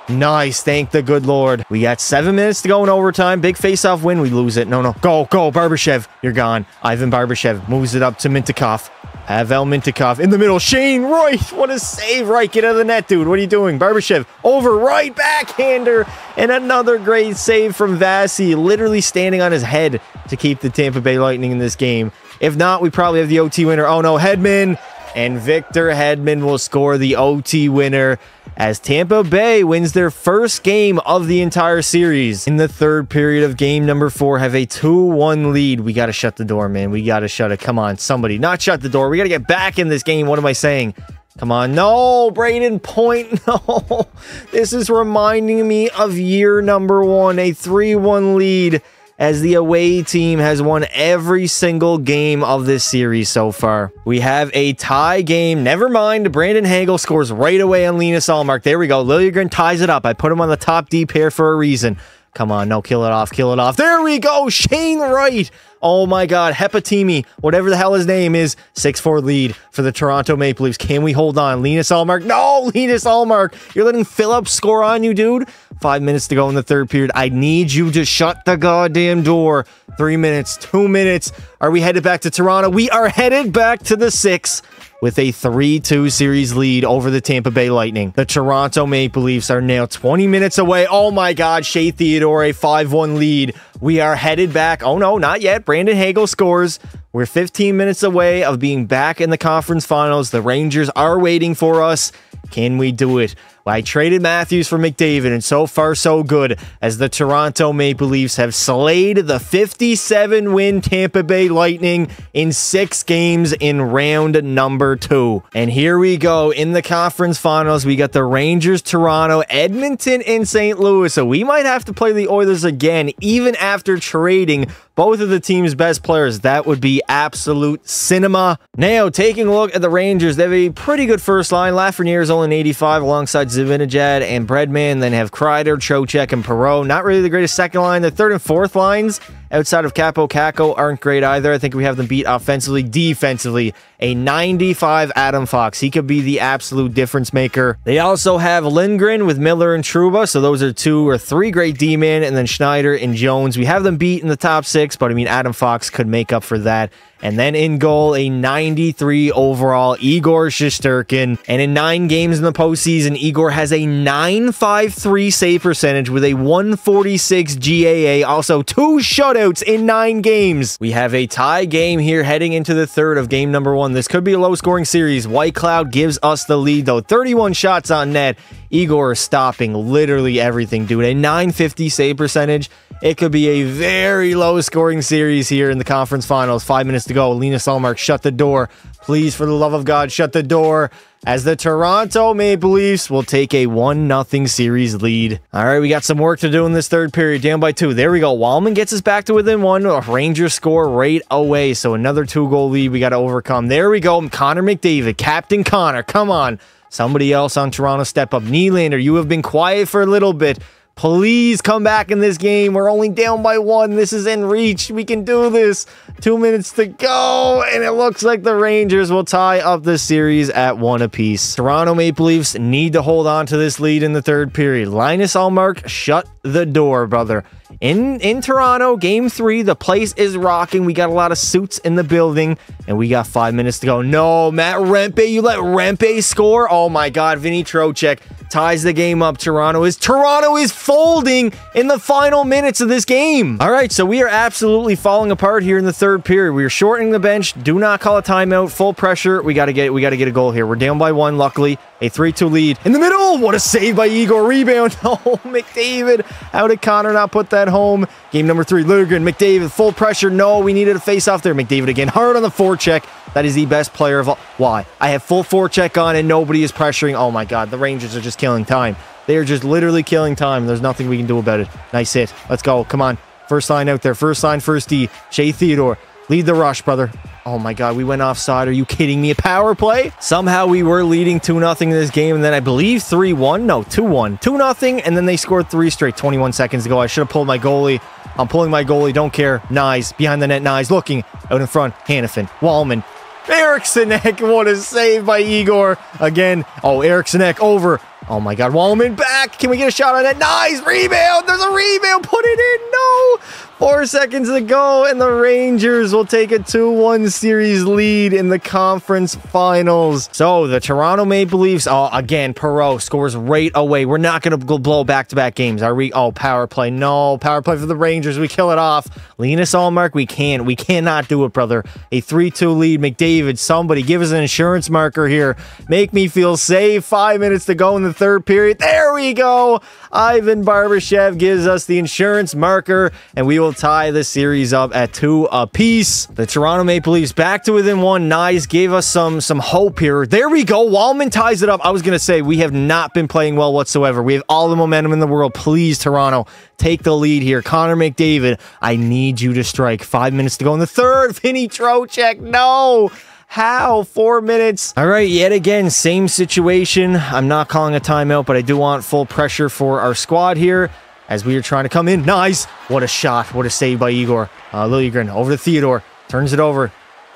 Nice. Thank the good Lord. We got seven minutes to go in overtime. Big face-off win. We lose it. No, no. Go, go. Barbashev. You're gone. Ivan Barbashev moves it up to Mintyukov. Pavel Mintyukov in the middle. Shane Wright. What a save. Right. Get out of the net, dude. What are you doing? Barbashev over. Right. Backhander. And another great save from Vasi. Literally standing on his head to keep the Tampa Bay Lightning in this game. If not, we probably have the OT winner. Oh, no. Hedman. And Victor Hedman will score the OT winner as Tampa Bay wins their first game of the entire series. In the third period of game number four, have a 2-1 lead. We got to shut the door, man. We got to shut it. Come on, somebody. Not shut the door. We got to get back in this game. What am I saying? Come on. No, Brayden Point. No. This is reminding me of year number one. A 3-1 lead as the away team has won every single game of this series so far. We have a tie game. Never mind. Brandon Hagel scores right away on Linus Ullmark. There we go. Liljegren ties it up. I put him on the top D pair for a reason. Come on, no, kill it off, kill it off. There we go, Shane Wright. Oh my God, Hepatimi, whatever the hell his name is, 6-4 lead for the Toronto Maple Leafs. Can we hold on? Linus Ullmark, no, Linus Ullmark. You're letting Phillips score on you, dude. Five minutes to go in the third period. I need you to shut the goddamn door. Three minutes, two minutes. Are we headed back to Toronto? We are headed back to the six with a 3-2 series lead over the Tampa Bay Lightning. The Toronto Maple Leafs are now 20 minutes away. Oh my God, Shea Theodore, a 5-1 lead. We are headed back. Oh no, not yet. Brandon Hagel scores. We're 15 minutes away of being back in the conference finals. The Rangers are waiting for us. Can we do it? I traded Matthews for McDavid, and so far so good as the Toronto Maple Leafs have slayed the 57 win Tampa Bay Lightning in six games in round number two. And here we go in the conference finals. We got the Rangers, Toronto, Edmonton, and St. Louis. So we might have to play the Oilers again, even after trading both of the team's best players. That would be absolute cinema. Now, taking a look at the Rangers, they have a pretty good first line. Lafreniere is only an 85 alongside Zibanejad and Breadman. Then have Kreider, Trocheck, and Perreault. Not really the greatest second line. The third and fourth lines outside of Kaapo Kakko aren't great either. I think we have them beat offensively, defensively. A 95 Adam Fox. He could be the absolute difference maker. They also have Lindgren with Miller and Trouba. So those are two or three great D-men. And then Schneider and Jones. We have them beat in the top six, but I mean, Adam Fox could make up for that. And then in goal, a 93 overall Igor Shesterkin. And in nine games in the postseason, Igor has a 953 save percentage with a 146 GAA. Also, two shutouts in nine games. We have a tie game here heading into the third of game number one. This could be a low scoring series. Whitecloud gives us the lead, though. 31 shots on net. Igor is stopping literally everything, dude. A 950 save percentage. It could be a very low scoring series here in the conference finals. Five minutes to go. Linus Ullmark, shut the door. Please, for the love of God, shut the door. as the Toronto Maple Leafs will take a 1-0 series lead. All right, we got some work to do in this third period, down by two. There we go. Walman gets us back to within one. Rangers score right away, so another two-goal lead we got to overcome. There we go. Connor McDavid, Captain Connor, come on. Somebody else on Toronto step up. Nylander, you have been quiet for a little bit. Please come back in this game. We're only down by one. This is in reach. We can do this. Two minutes to go. And it looks like the Rangers will tie up the series at one apiece. Toronto Maple Leafs need to hold on to this lead in the third period. Linus Ullmark, shut the door, brother. In in Toronto, game three, the place is rocking. We got a lot of suits in the building, and we got five minutes to go. No, Matt Rempe, you let Rempe score? Oh my god, Vinny Trocheck ties the game up. Toronto is Toronto is folding in the final minutes of this game. All right, so we are absolutely falling apart here in the third period. We are shortening the bench. Do not call a timeout. Full pressure. We got to get we got to get a goal here. We're down by one. Luckily, a 3-2 lead in the middle. What a save by Igor. Rebound. Oh, McDavid. How did Connor not put that home? Game number three. Liljegren. McDavid. Full pressure. No, we needed a face off there. McDavid again. Hard on the forecheck. That is the best player of all. Why? I have full forecheck on and nobody is pressuring. Oh my God. The Rangers are just killing time. They are just literally killing time. There's nothing we can do about it. Nice hit. Let's go. Come on. First line out there. First line, first D. Shea Theodore. Lead the rush, brother. Oh my god, we went offside. Are you kidding me? A power play? Somehow we were leading 2-0 in this game, and then I believe 3-1. No, 2-1. 2-0, and then they scored three straight 21 seconds ago. I should have pulled my goalie. I'm pulling my goalie. Don't care. Nice. Behind the net, nice. Looking. Out in front. Hanifin. Walman. Eriksson What a save by Igor. Again. Oh, Eriksson over. Oh my god. Walman back. Can we get a shot on it? Nice. Rebound. There's a rebound. Put it in. No. Four seconds to go, and the Rangers will take a 2 1 series lead in the conference finals. So the Toronto Maple Leafs, oh, again, Perreault scores right away. We're not going to blow back to back games. Are we? Oh, power play. No, power play for the Rangers. We kill it off. Linus Ullmark, we can't. We cannot do it, brother. A 3 2 lead. McDavid, somebody give us an insurance marker here. Make me feel safe. Five minutes to go in the third period. There we go. Ivan Barbashev gives us the insurance marker, and we will tie the series up at two apiece. The Toronto Maple Leafs back to within one. Nice gave us some some hope here. There we go. Walman ties it up. I was to say we have not been playing well whatsoever. We have all the momentum in the world. Please, Toronto, take the lead here. Connor McDavid, I need you to strike. Five minutes to go in the third. Vinny Trocheck, no. How? Four minutes. All right, yet again, same situation. I'm not calling a timeout, but I do want full pressure for our squad here as we are trying to come in. Nice. What a shot. What a save by Igor. Uh, Liljegren over to Theodore. Turns it over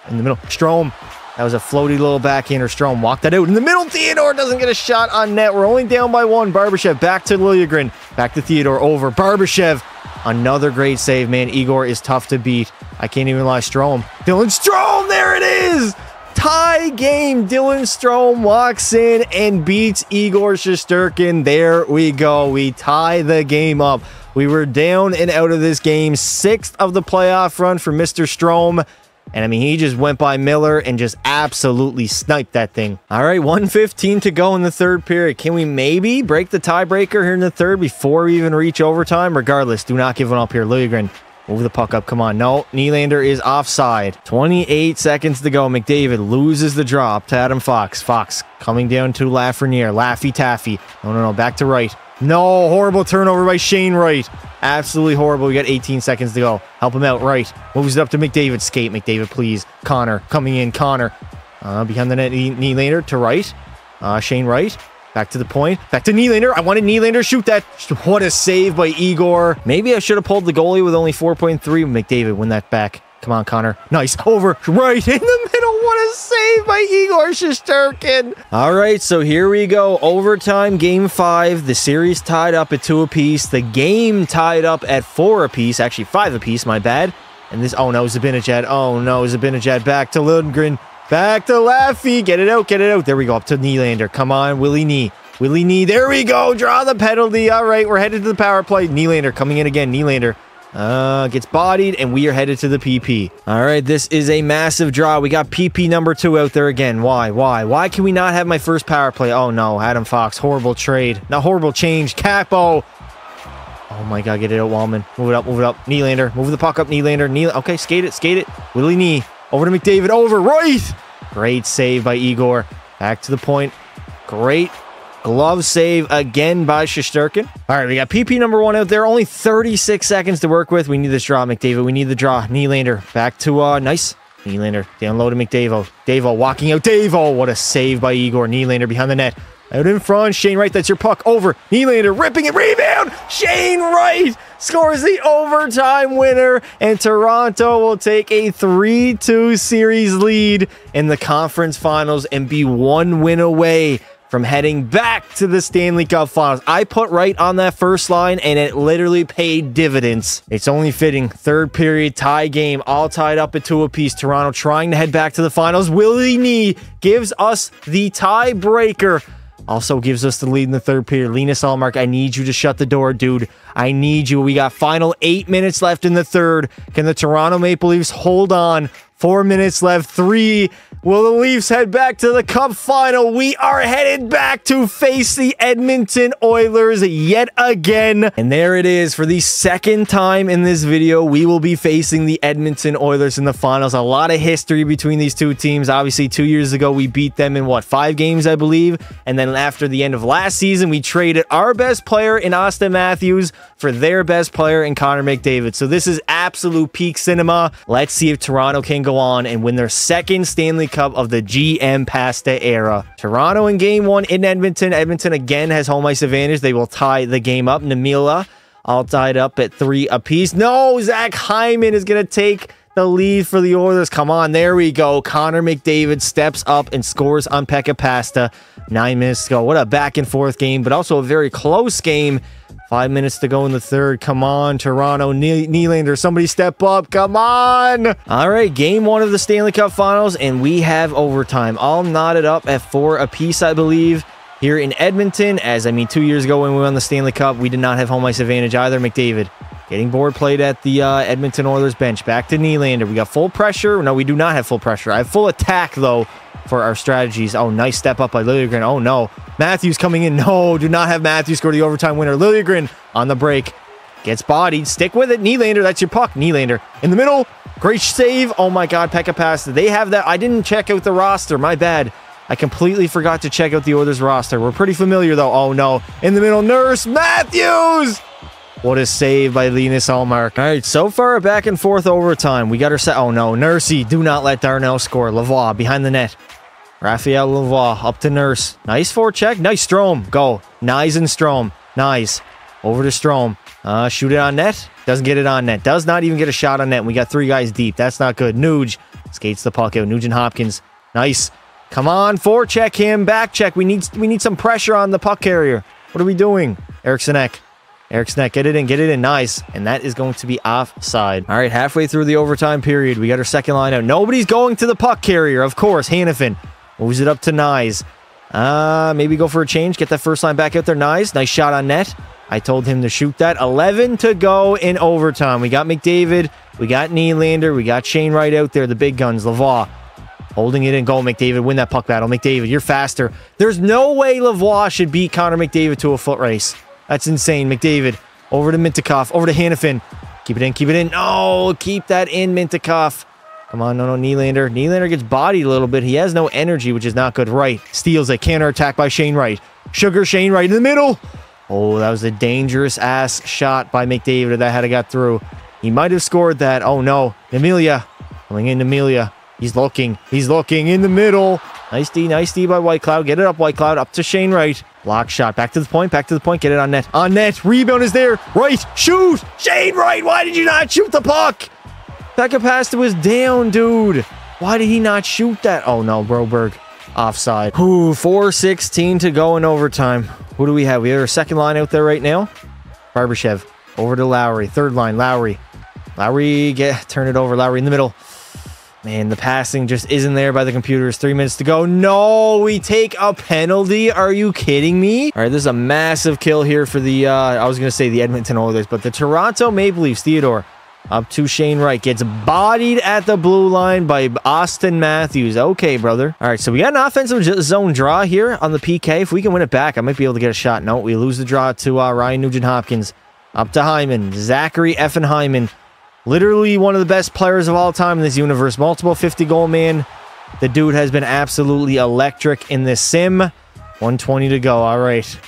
in the middle. Strome. That was a floaty little backhander. Strome walked that out in the middle. Theodore doesn't get a shot on net. We're only down by one. Barbashev back to Liljegren. Back to Theodore. Over. Barbashev. Another great save, man. Igor is tough to beat. I can't even lie. Strome. Dylan Strome. There it is tie game. Dylan Strome walks in and beats Igor Shesterkin. There we go. We tie the game up. We were down and out of this game. Sixth of the playoff run for Mr. Strome. And I mean, he just went by Miller and just absolutely sniped that thing. All right, 115 to go in the third period. Can we maybe break the tiebreaker here in the third before we even reach overtime? Regardless, do not give one up here. Liljegren Move the puck up. Come on. No, Nylander is offside. 28 seconds to go. McDavid loses the drop to Adam Fox. Fox coming down to Lafreniere. Laffy Taffy. No, no, no. Back to right. No, horrible turnover by Shane Wright. Absolutely horrible. We got 18 seconds to go. Help him out. Right. Moves it up to McDavid. Skate, McDavid, please. Connor coming in. Connor. Uh, behind the net. Nylander to Wright. Uh, Shane Wright. Back to the point. Back to Nylander. I wanted Nylander to shoot that. What a save by Igor. Maybe I should have pulled the goalie with only 4.3. McDavid win that back. Come on, Connor. Nice. Over. Right in the middle. What a save by Igor Shesterkin. All right, so here we go. Overtime, game five. The series tied up at two apiece. The game tied up at four apiece. Actually, five apiece, my bad. And this, oh no, Zibanejad. Oh no, Zibanejad back to Lindgren. Back to Laffy. Get it out. Get it out. There we go. Up to Nylander. Come on. Willie Knee. Willie Knee. There we go. Draw the penalty. All right. We're headed to the power play. Nylander coming in again. Nylander. Uh, gets bodied, and we are headed to the PP. All right, this is a massive draw. We got PP number two out there again. Why? Why? Why can we not have my first power play? Oh, no. Adam Fox. Horrible trade. Not horrible change. Kaapo. Oh, my God. Get it out, Walman. Move it up. Move it up. Nylander. Move the puck up, Nylander. Knee. Okay, skate it. Skate it. Willie Knee. Over to McDavid. Over. Right. Great save by Igor. Back to the point. Great glove save again by Shesterkin. All right, we got PP number one out there. Only 36 seconds to work with. We need this draw, McDavid. We need the draw. Nylander back to uh nice. Nylander down low to McDavid. Davo walking out. Davo, what a save by Igor. Nylander behind the net. Out in front, Shane Wright, that's your puck. Over. Nylander ripping it. Rebound. Shane Wright scores the overtime winner. And Toronto will take a 3 2 series lead in the conference finals and be one win away from heading back to the Stanley Cup Finals. I put right on that first line, and it literally paid dividends. It's only fitting. Third period tie game, all tied up at two apiece. Toronto trying to head back to the finals. Willie Nee gives us the tiebreaker. Also gives us the lead in the third period. Linus Ullmark, I need you to shut the door, dude. I need you. We got final eight minutes left in the third. Can the Toronto Maple Leafs hold on? Four minutes left. Three. Will the Leafs head back to the Cup final? We are headed back to face the Edmonton Oilers yet again. And there it is. For the second time in this video, we will be facing the Edmonton Oilers in the finals. A lot of history between these two teams. Obviously, two years ago, we beat them in what, five games, I believe. And then after the end of last season, we traded our best player in Auston Matthews for their best player in Connor McDavid. So this is absolute peak cinema. Let's see if Toronto can go on and win their second Stanley Cup of the GM Pasta era. Toronto in game one in Edmonton. Edmonton again has home ice advantage. They will tie the game up. Namila all tied up at three apiece. No, Zach Hyman is going to take the lead for the Oilers. Come on, there we go. Connor McDavid steps up and scores on Pekka Pasta. Nine minutes to go. What a back and forth game, but also a very close game. Five minutes to go in the third. Come on, Toronto. Nylander, somebody step up. Come on. All right, game one of the Stanley Cup Finals, and we have overtime. All knotted up at four apiece, I believe, here in Edmonton. As I mean, two years ago when we won the Stanley Cup, we did not have home ice advantage either. McDavid getting board played at the uh, Edmonton Oilers bench. Back to Nylander. We got full pressure. No, we do not have full pressure. I have full attack, though, for our strategies. Oh, nice step up by Liljegren. Oh, no. Matthews coming in. No, do not have Matthews score the overtime winner. Liljegren on the break. Gets bodied. Stick with it. Nylander, that's your puck. Nylander in the middle. Great save. Oh my God, Pekka Pasta. They have that. I didn't check out the roster. My bad. I completely forgot to check out the Oilers roster. We're pretty familiar though. Oh no. In the middle, Nurse Matthews. What a save by Linus Ullmark. All right, so far back and forth overtime. We got our set. Oh no, Nursey, do not let Darnell score. Lavoie behind the net. Raphael Lavoie up to Nurse. Nice forecheck. Nice Strome. Go. Nice and Strome. Nice. Over to Strome. Uh, shoot it on net. Doesn't get it on net. Does not even get a shot on net. We got three guys deep. That's not good. Nuge skates the puck out. Nugent Hopkins. Nice. Come on, forecheck him. Back check. We need we need some pressure on the puck carrier. What are we doing? Eriksson Ek. Eriksson Ek, get it in, get it in. Nice. And that is going to be offside. All right, halfway through the overtime period, we got our second line out. Nobody's going to the puck carrier, of course. Hanifin Moves it up to Knies. Uh, maybe go for a change. Get that first line back out there. Knies. Nice shot on net. I told him to shoot that. 11 to go in overtime. We got McDavid. We got Nylander. We got Shane Wright out there. The big guns. Lavoie. Holding it in goal, McDavid. Win that puck battle. McDavid, you're faster. There's no way Lavoie should beat Connor McDavid to a foot race. That's insane. McDavid. Over to Mintyukov. Over to Hanifin. Keep it in. Keep it in. No, keep that in, Mintyukov. Come on, no, no, Nylander. Nylander gets bodied a little bit. He has no energy, which is not good. Right. Steals a counter attack by Shane Wright. Sugar Shane Wright in the middle. Oh, that was a dangerous ass shot by McDavid that had to got through. He might have scored that. Oh no. Amelia. Coming in Amelia. He's looking. He's looking in the middle. Nice D, nice D by Whitecloud. Get it up, Whitecloud. Up to Shane Wright. Block shot. Back to the point. Back to the point. Get it on net. On net. Rebound is there. Right. Shoot. Shane Wright. Why did you not shoot the puck? Pekka Pasta was down, dude. Why did he not shoot that? Oh, no, Broberg. Offside. Ooh, 4.16 to go in overtime. Who do we have? We have our second line out there right now. Barbashev. Over to Lowry. Third line, Lowry. Lowry, get turn it over. Lowry in the middle. Man, the passing just isn't there by the computers. Three minutes to go. No, we take a penalty. Are you kidding me? All right, this is a massive kill here for the, uh, I was going to say the Edmonton Oilers, but the Toronto Maple Leafs, Theodore. Up to Shane Wright. Gets bodied at the blue line by Auston Matthews. Okay, brother. All right, so we got an offensive zone draw here on the PK. If we can win it back, I might be able to get a shot. No, we lose the draw to uh, Ryan Nugent-Hopkins. Up to Hyman. Zachary Effin Hyman. Literally one of the best players of all time in this universe. Multiple 50-goal man. The dude has been absolutely electric in this sim. 120 to go. All right.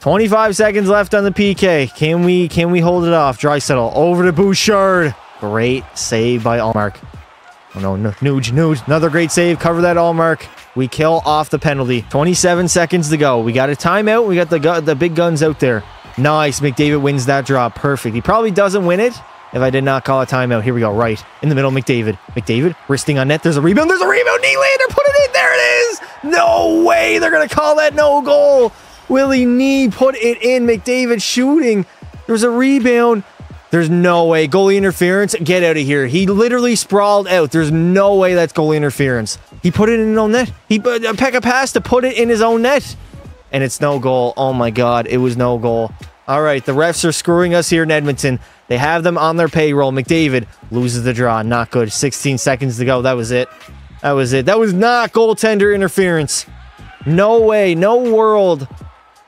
25 seconds left on the PK. Can we can we hold it off? Draisaitl over to Bouchard. Great save by Ullmark. Oh no, Nuge, Nuge. Another great save. Cover that Ullmark. We kill off the penalty. 27 seconds to go. We got a timeout. We got the the big guns out there. Nice. McDavid wins that draw. Perfect. He probably doesn't win it if I did not call a timeout. Here we go. Right. In the middle, McDavid. McDavid. Wristing on net. There's a rebound. There's a rebound. Nylander. Put it in. There it is. No way. They're going to call that no goal. Willie Nee put it in. McDavid shooting. There's a rebound. There's no way. Goalie interference. Get out of here. He literally sprawled out. There's no way that's goalie interference. He put it in his own net. He uh, Pekka Pasta put it in his own net. And it's no goal. Oh my God. It was no goal. All right. The refs are screwing us here in Edmonton. They have them on their payroll. McDavid loses the draw. Not good. 16 seconds to go. That was it. That was it. That was not goaltender interference. No way. No world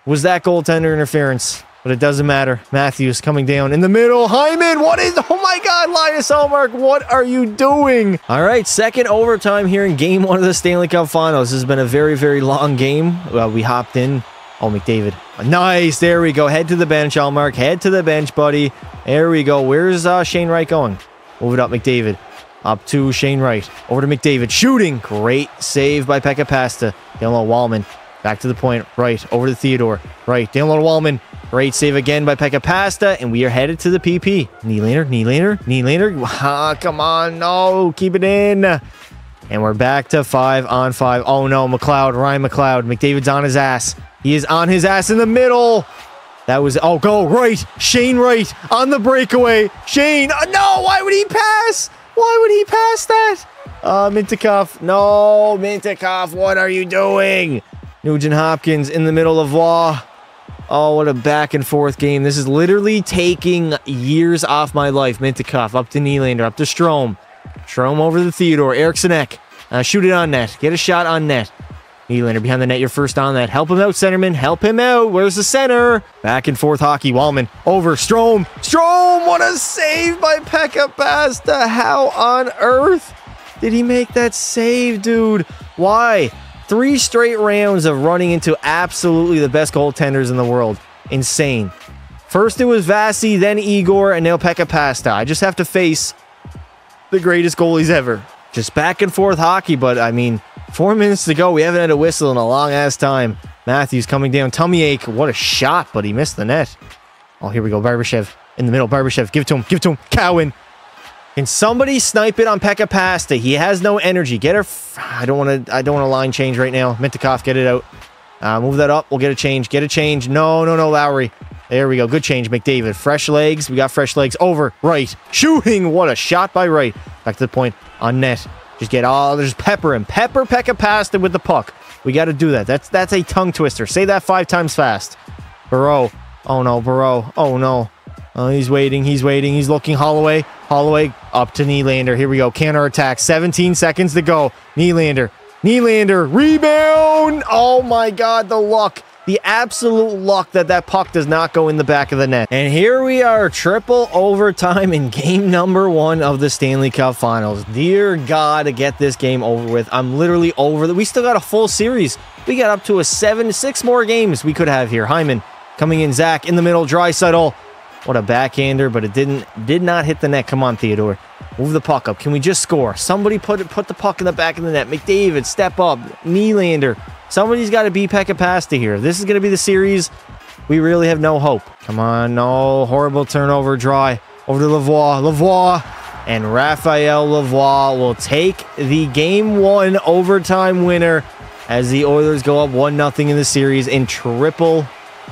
was that goaltender interference. But it doesn't matter. Matthews coming down in the middle. Hyman, what is... Oh my God, Linus Ullmark, what are you doing? All right, second overtime here in game one of the Stanley Cup Finals. This has been a very, very long game. Well, we hopped in. Oh, McDavid. Nice. There we go. Head to the bench, Ullmark. Head to the bench, buddy. There we go. Where's uh, Shane Wright going? Move it up, McDavid. Up to Shane Wright. Over to McDavid. Shooting. Great save by Pekka Pasta. Down low, Walman. Back to the point. Right. Over to Theodore. Right. Down low to Walman. Great save again by Pekka Pasta, and we are headed to the PP. Nylander, Nylander, Nylander. Ah, come on, no, keep it in. And we're back to five on five. Oh no, McLeod, Ryan McLeod. McDavid's on his ass. He is on his ass in the middle. That was, oh, go right. Shane Wright on the breakaway. Shane, uh, no, why would he pass? Why would he pass that? Uh, Mintyukov, no, Mintyukov, what are you doing? Nugent Hopkins in the middle of law. Oh, what a back and forth game. This is literally taking years off my life. Mintyukov up to Nylander, up to Strome. Strome over to Theodore. Eriksson Ek. Uh, shoot it on net. Get a shot on net. Nylander behind the net. You're first on that. Help him out, centerman. Help him out. Where's the center? Back and forth hockey. Walman over. Strome. Strome. What a save by Pekka Pasta. How on earth did he make that save, dude? Why? Three straight rounds of running into absolutely the best goaltenders in the world. Insane. First it was Vasi, then Igor, and now Pekka Pasta. I just have to face the greatest goalies ever. Just back and forth hockey, but I mean, four minutes to go. We haven't had a whistle in a long ass time. Matthews coming down. Tummy ache. What a shot, but he missed the net. Oh, here we go. Barbashev in the middle. Barbashev. Give it to him. Give it to him. Cowan. Can somebody snipe it on Pekka Pasta? He has no energy. Get her. I don't want to. I don't want a line change right now. Mintyukov, get it out. Uh, move that up. We'll get a change. Get a change. No, no, no, Lowry. There we go. Good change, McDavid. Fresh legs. We got fresh legs. Over. Right. Shooting. What a shot by Wright. Back to the point. On net. Just get all. There's pepper and Pepper Pekka Pasta with the puck. We got to do that. That's that's a tongue twister. Say that five times fast. Barreau. Oh no, Barreau. Oh no. Oh, he's waiting. He's waiting. He's looking. Holloway. Holloway up to Nylander. Here we go. Counter attack. 17 seconds to go. Nylander. Nylander. Rebound. Oh my God. The luck. The absolute luck that that puck does not go in the back of the net. And here we are, triple overtime in game number one of the Stanley Cup Finals. Dear God, to get this game over with. I'm literally over. The, we still got a full series. We got up to a seven, six more games we could have here. Hyman coming in. Zach in the middle. Draisaitl. What a backhander, but it didn't did not hit the net. Come on, Theodore. Move the puck up. Can we just score? Somebody put it, put the puck in the back of the net. McDavid, step up. Nylander. Somebody's got to be Pekka here. This is going to be the series, we really have no hope. Come on, no. Horrible turnover, dry. Over to Lavoie. Lavoie. And Raphael Lavoie will take the game one overtime winner as the Oilers go up 1-0 in the series in triple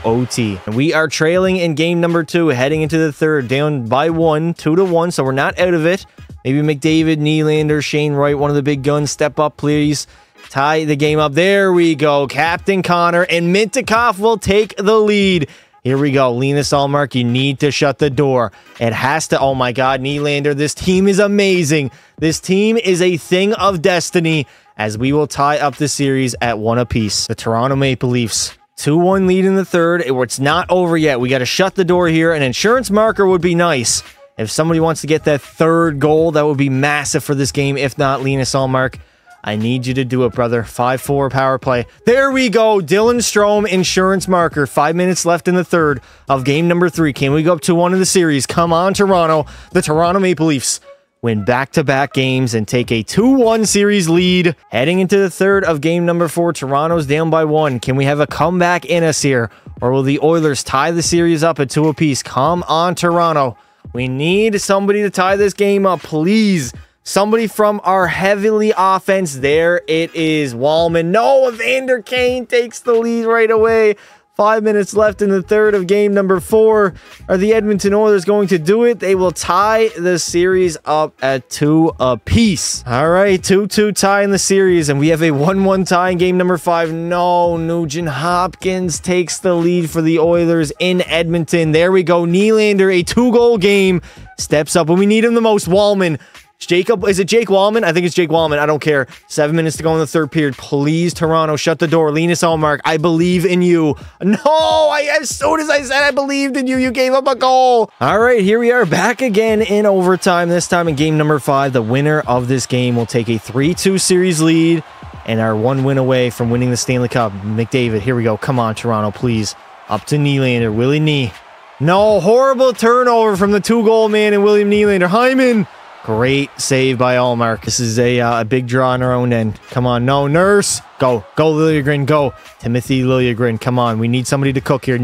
OT. And we are trailing in game number two, heading into the third, down by one, two to one, so we're not out of it. Maybe McDavid, Nylander, Shane Wright, one of the big guns, step up, please. Tie the game up. There we go. Captain Connor and Mintyukov will take the lead. Here we go. Linus Ullmark, you need to shut the door. It has to. Oh my God, Nylander, this team is amazing. This team is a thing of destiny as we will tie up the series at one apiece. The Toronto Maple Leafs 2-1 lead in the third. It's not over yet. We got to shut the door here. An insurance marker would be nice. If somebody wants to get that third goal, that would be massive for this game. If not, Linus Ullmark. I need you to do it, brother. 5-4 power play. There we go. Dylan Strome, insurance marker. Five minutes left in the third of game number three. Can we go up to one in the series? Come on, Toronto. The Toronto Maple Leafs win back-to-back games and take a 2-1 series lead. Heading into the third of game number four, Toronto's down by one. Can we have a comeback in us here? Or will the Oilers tie the series up at two apiece? Come on, Toronto. We need somebody to tie this game up, please. Somebody from our heavily offense. There it is. Walman. No, Evander Kane takes the lead right away. Five minutes left in the third of game number four. Are the Edmonton Oilers going to do it? They will tie the series up at two apiece. All right, 2-2 tie in the series, and we have a 1-1 tie in game number five. No, Nugent Hopkins takes the lead for the Oilers in Edmonton. There we go. Nylander, a two-goal game, steps up when we need him the most. Walman Jacob, is it Jake Walman? I think it's Jake Walman. I don't care. Seven minutes to go in the third period. Please, Toronto, shut the door. Linus Ullmark, I believe in you. No, I, as soon as I said I believed in you, you gave up a goal. All right, here we are back again in overtime. This time in game number five. The winner of this game will take a 3-2 series lead and are one win away from winning the Stanley Cup. McDavid, here we go. Come on, Toronto, please. Up to Nylander. Willie Knee. No, horrible turnover from the two-goal man and William Nylander. Hyman. Great save by Ullmark. This is a, uh, a big draw on our own end. Come on, no, Nurse. Go, go, Liljegren, go. Timothy Liljegren, come on. We need somebody to cook here.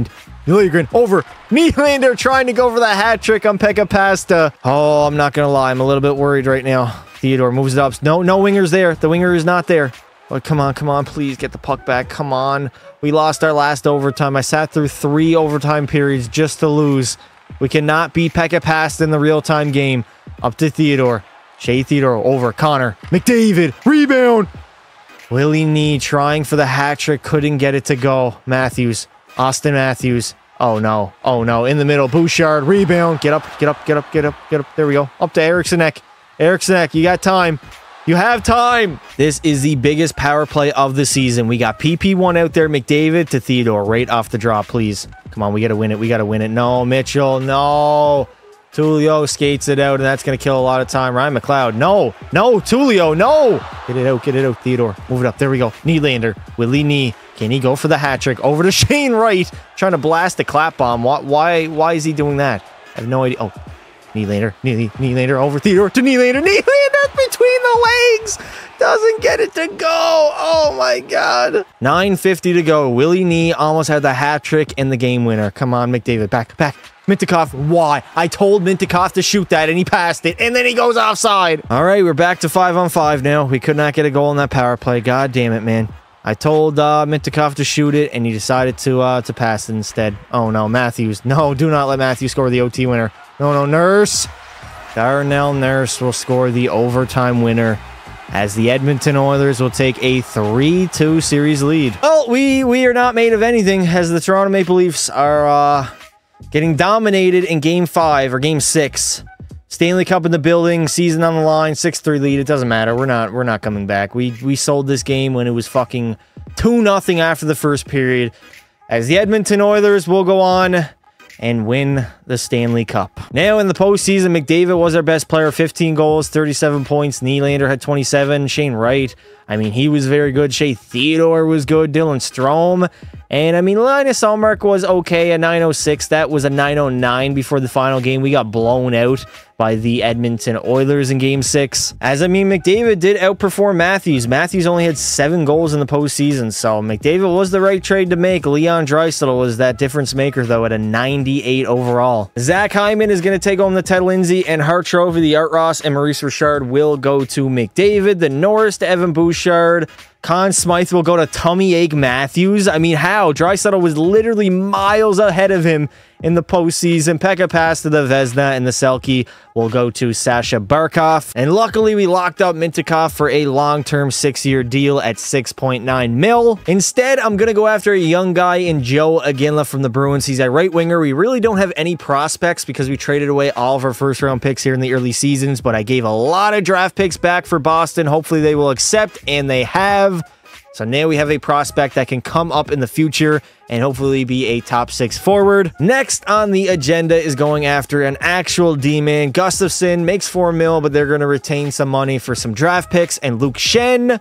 Liljegren, over. Nylander trying to go for that hat trick on Pekka Pasta. Oh, I'm not going to lie. I'm a little bit worried right now. Theodore moves it up. No, no wingers there. The winger is not there. Oh, come on, come on, please get the puck back. Come on. We lost our last overtime. I sat through three overtime periods just to lose. We cannot beat Pekka Pasta in the real-time game. Up to Theodore. Shea Theodore over Connor. McDavid. Rebound. Willie Knee trying for the hat trick. Couldn't get it to go. Matthews. Auston Matthews. Oh no. Oh no. In the middle. Bouchard. Rebound. Get up. Get up. Get up. Get up. Get up. There we go. Up to Eriksson Ek. Eriksson Ek. You got time. You have time. This is the biggest power play of the season. We got PP1 out there. McDavid to Theodore. Right off the draw, please. Come on. We got to win it. We got to win it. No, Mitchell. No. Tulio skates it out, and that's going to kill a lot of time. Ryan McLeod, no, no, Tulio, no. Get it out, get it out, Theodore. Move it up. There we go. Nylander, Willie Knee. Can he go for the hat trick? Over to Shane Wright, trying to blast the clap bomb. Why, why, why is he doing that? I have no idea. Oh, Nylander, Knee, Nylander over Theodore to Nylander. Nylander between the legs. Doesn't get it to go. Oh my God. 9.50 to go. Willie Knee almost had the hat trick and the game winner. Come on, McDavid. Back, back. Mintyukov, why? I told Mintyukov to shoot that and he passed it and then he goes offside. All right, we're back to five on five now. We could not get a goal in that power play. God damn it, man. I told uh, Mintyukov to shoot it and he decided to uh, to pass it instead. Oh no, Matthews. No, do not let Matthews score the OT winner. No, no, Nurse. Darnell Nurse will score the overtime winner as the Edmonton Oilers will take a 3-2 series lead. Well, we we are not made of anything as the Toronto Maple Leafs are uh, Getting dominated in game five or game six. Stanley Cup in the building, season on the line, 6-3 lead. It doesn't matter. We're not we're not coming back. We we sold this game when it was fucking 2 nothing after the first period. As the Edmonton Oilers will go on and win the Stanley Cup. Now in the postseason, McDavid was our best player, 15 goals, 37 points. Nylander had 27. Shane Wright, I mean, he was very good. Shea Theodore was good. Dylan Strome and I mean, Linus Ullmark was okay, a 906. That was a 909 before the final game. We got blown out by the Edmonton Oilers in game six. As I mean, McDavid did outperform Matthews. Matthews only had seven goals in the postseason, so McDavid was the right trade to make. Leon Draisaitl was that difference maker, though, at a 98 overall. Zach Hyman is going to take home the Ted Lindsay and Hart Trophy. The Art Ross and Maurice Richard will go to McDavid. The Norris to Evan Bouchard. Conn Smythe will go to Tummy Ache Matthews. I mean, how? Draisaitl was literally miles ahead of him in the postseason. Pekka Pasta the Vezina, and the Selke will go to Sasha Barkov. And luckily, we locked up Mintyukov for a long-term six-year deal at 6.9 mil. Instead, I'm going to go after a young guy in Joe Iginla from the Bruins. He's a right winger. We really don't have any prospects because we traded away all of our first-round picks here in the early seasons, but I gave a lot of draft picks back for Boston. Hopefully, they will accept, and they have. So now we have a prospect that can come up in the future and hopefully be a top six forward. Next on the agenda is going after an actual D-man. Gustafsson makes four mil, but they're going to retain some money for some draft picks and Luke Schenn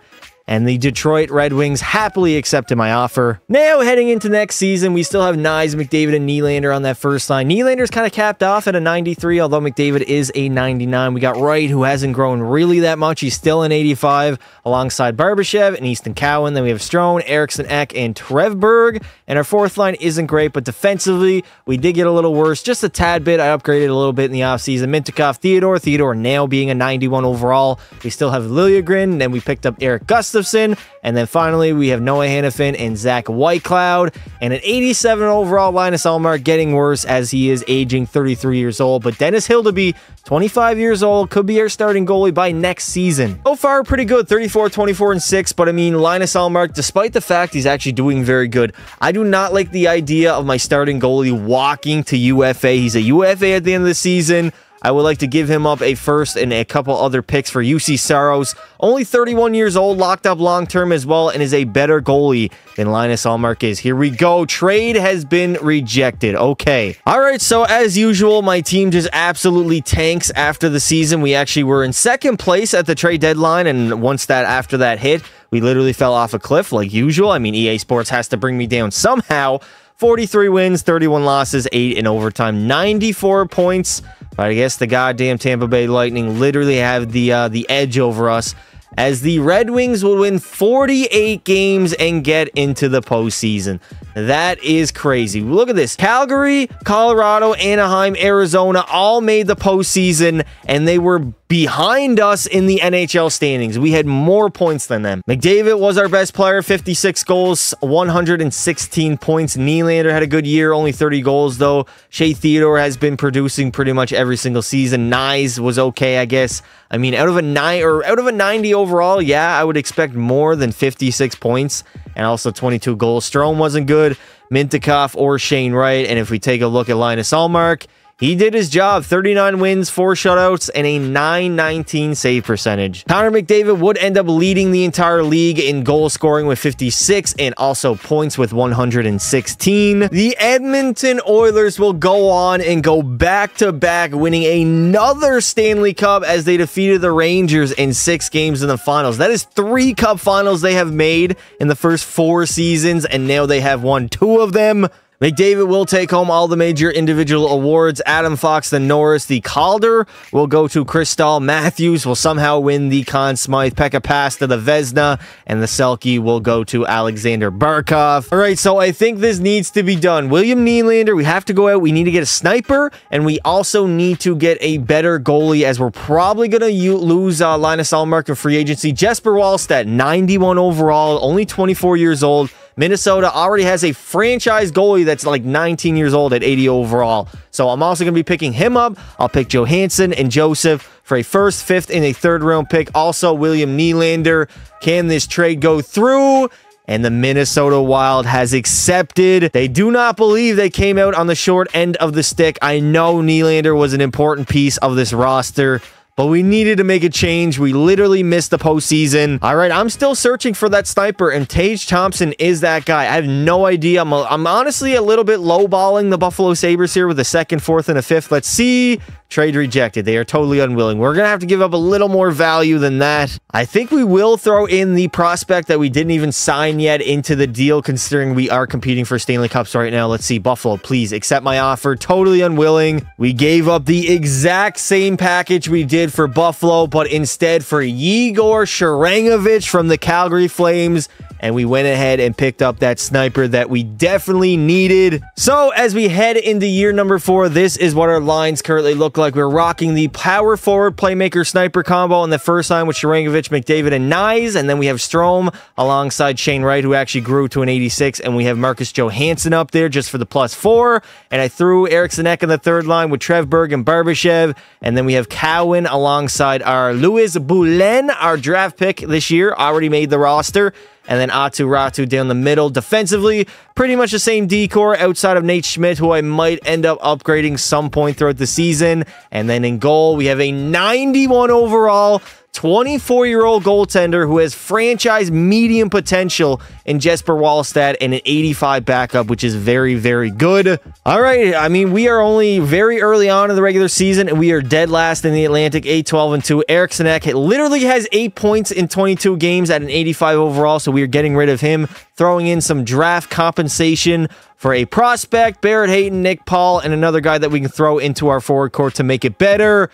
and the Detroit Red Wings happily accepted my offer. Now, heading into next season, we still have Knies, McDavid, and Nylander on that first line. Nylander's kind of capped off at a 93, although McDavid is a 99. We got Wright, who hasn't grown really that much. He's still an 85, alongside Barbashev and Easton Cowan. Then we have Strome, Eriksson Ek, and Trevberg. And our fourth line isn't great, but defensively, we did get a little worse, just a tad bit. I upgraded a little bit in the offseason. Mintyukov, Theodore, Theodore now being a 91 overall. We still have Liljegren, then we picked up Eric Gustafsson. Gustafsson. And then finally, we have Noah Hanifin and Zach Whitecloud. And an 87 overall Linus Ullmark getting worse as he is aging 33 years old. But Dennis Hildeby, 25 years old, could be our starting goalie by next season. So far, pretty good. 34, 24, and 6. But I mean, Linus Ullmark, despite the fact he's actually doing very good, I do not like the idea of my starting goalie walking to UFA. He's a UFA at the end of the season. I would like to give him up a first and a couple other picks for Juuse Saros. Only 31 years old, locked up long term as well, and is a better goalie than Linus Ullmark is. Here we go. Trade has been rejected. Okay. All right. So, as usual, my team just absolutely tanks after the season. We actually were in second place at the trade deadline. And once that, after that hit, we literally fell off a cliff like usual. I mean, EA Sports has to bring me down somehow. 43 wins, 31 losses, 8 in overtime, 94 points. But I guess the goddamn Tampa Bay Lightning literally have the uh, the edge over us as the Red Wings will win 48 games and get into the postseason. That is crazy. Look at this. Calgary, Colorado, Anaheim, Arizona all made the postseason, and they were behind us in the NHL standings. We had more points than them. McDavid was our best player, 56 goals, 116 points. Nylander had a good year, only 30 goals, though. Shea Theodore has been producing pretty much every single season. Knies was okay, I guess. I mean, out of a nine or out of a 90 overall, yeah, I would expect more than 56 points and also 22 goals. Strome wasn't good. Mintyukov or Shane Wright. And if we take a look at Linus Ullmark, he did his job 39 wins, 4 shutouts, and a 919 save percentage. Connor McDavid would end up leading the entire league in goal scoring with 56 and also points with 116. The Edmonton Oilers will go on and go back to back, winning another Stanley Cup as they defeated the Rangers in six games in the finals. That is three cup finals they have made in the first four seasons, and now they have won two of them. McDavid will take home all the major individual awards. Adam Fox, the Norris, the Calder will go to Chris Stahl. Matthews will somehow win the Conn Smythe. Pekka Pasta, the Vezina, and the Selke will go to Alexander Barkov. All right, so I think this needs to be done. William Nylander, we have to go out. We need to get a sniper, and we also need to get a better goalie as we're probably going to lose uh, Linus Ullmark in free agency. Jesper Wallstedt, 91 overall, only 24 years old. Minnesota already has a franchise goalie that's like 19 years old at 80 overall. So I'm also going to be picking him up. I'll pick Johansson and Joseph for a first, fifth, and a third round pick. Also, William Nylander. Can this trade go through? and the Minnesota Wild has accepted. They do not believe they came out on the short end of the stick. I know Nylander was an important piece of this roster, but we needed to make a change. We literally missed the postseason. All right, I'm still searching for that sniper, and Tage Thompson is that guy. I have no idea. I'm, a, I'm honestly a little bit lowballing the Buffalo Sabres here with a second, fourth, and a fifth. Let's see. Trade rejected. They are totally unwilling. We're going to have to give up a little more value than that. I think we will throw in the prospect that we didn't even sign yet into the deal, considering we are competing for Stanley Cups right now. Let's see. Buffalo, please accept my offer. Totally unwilling. We gave up the exact same package we did for Buffalo, but instead for Yegor Sharangovich from the Calgary Flames and we went ahead and picked up that sniper that we definitely needed. So as we head into year number four, this is what our lines currently look like. Like we're rocking the power forward playmaker sniper combo on the first line with Sharangovich, McDavid, and Knies, and then we have Strome alongside Shane Wright, who actually grew to an 86, and we have Marcus Johansson up there just for the plus four, and I threw Eriksson Ek in the third line with Trevberg and Barbashev, and then we have Cowan alongside our Louis Boulin, our draft pick this year, already made the roster, and then Aatu Räty down the middle. Defensively, pretty much the same D-core outside of Nate Schmidt, who I might end up upgrading some point throughout the season. And then in goal, we have a 91 overall 24-year-old goaltender who has franchise medium potential in Jesper Wallstedt and an 85 backup, which is very, very good. All right, I mean, we are only very early on in the regular season, and we are dead last in the Atlantic, 8-12 and 2. Eriksson Ek literally has 8 points in 22 games at an 85 overall, so we are getting rid of him, throwing in some draft compensation for a prospect, Barrett Hayton, Nick Paul, and another guy that we can throw into our forward court to make it better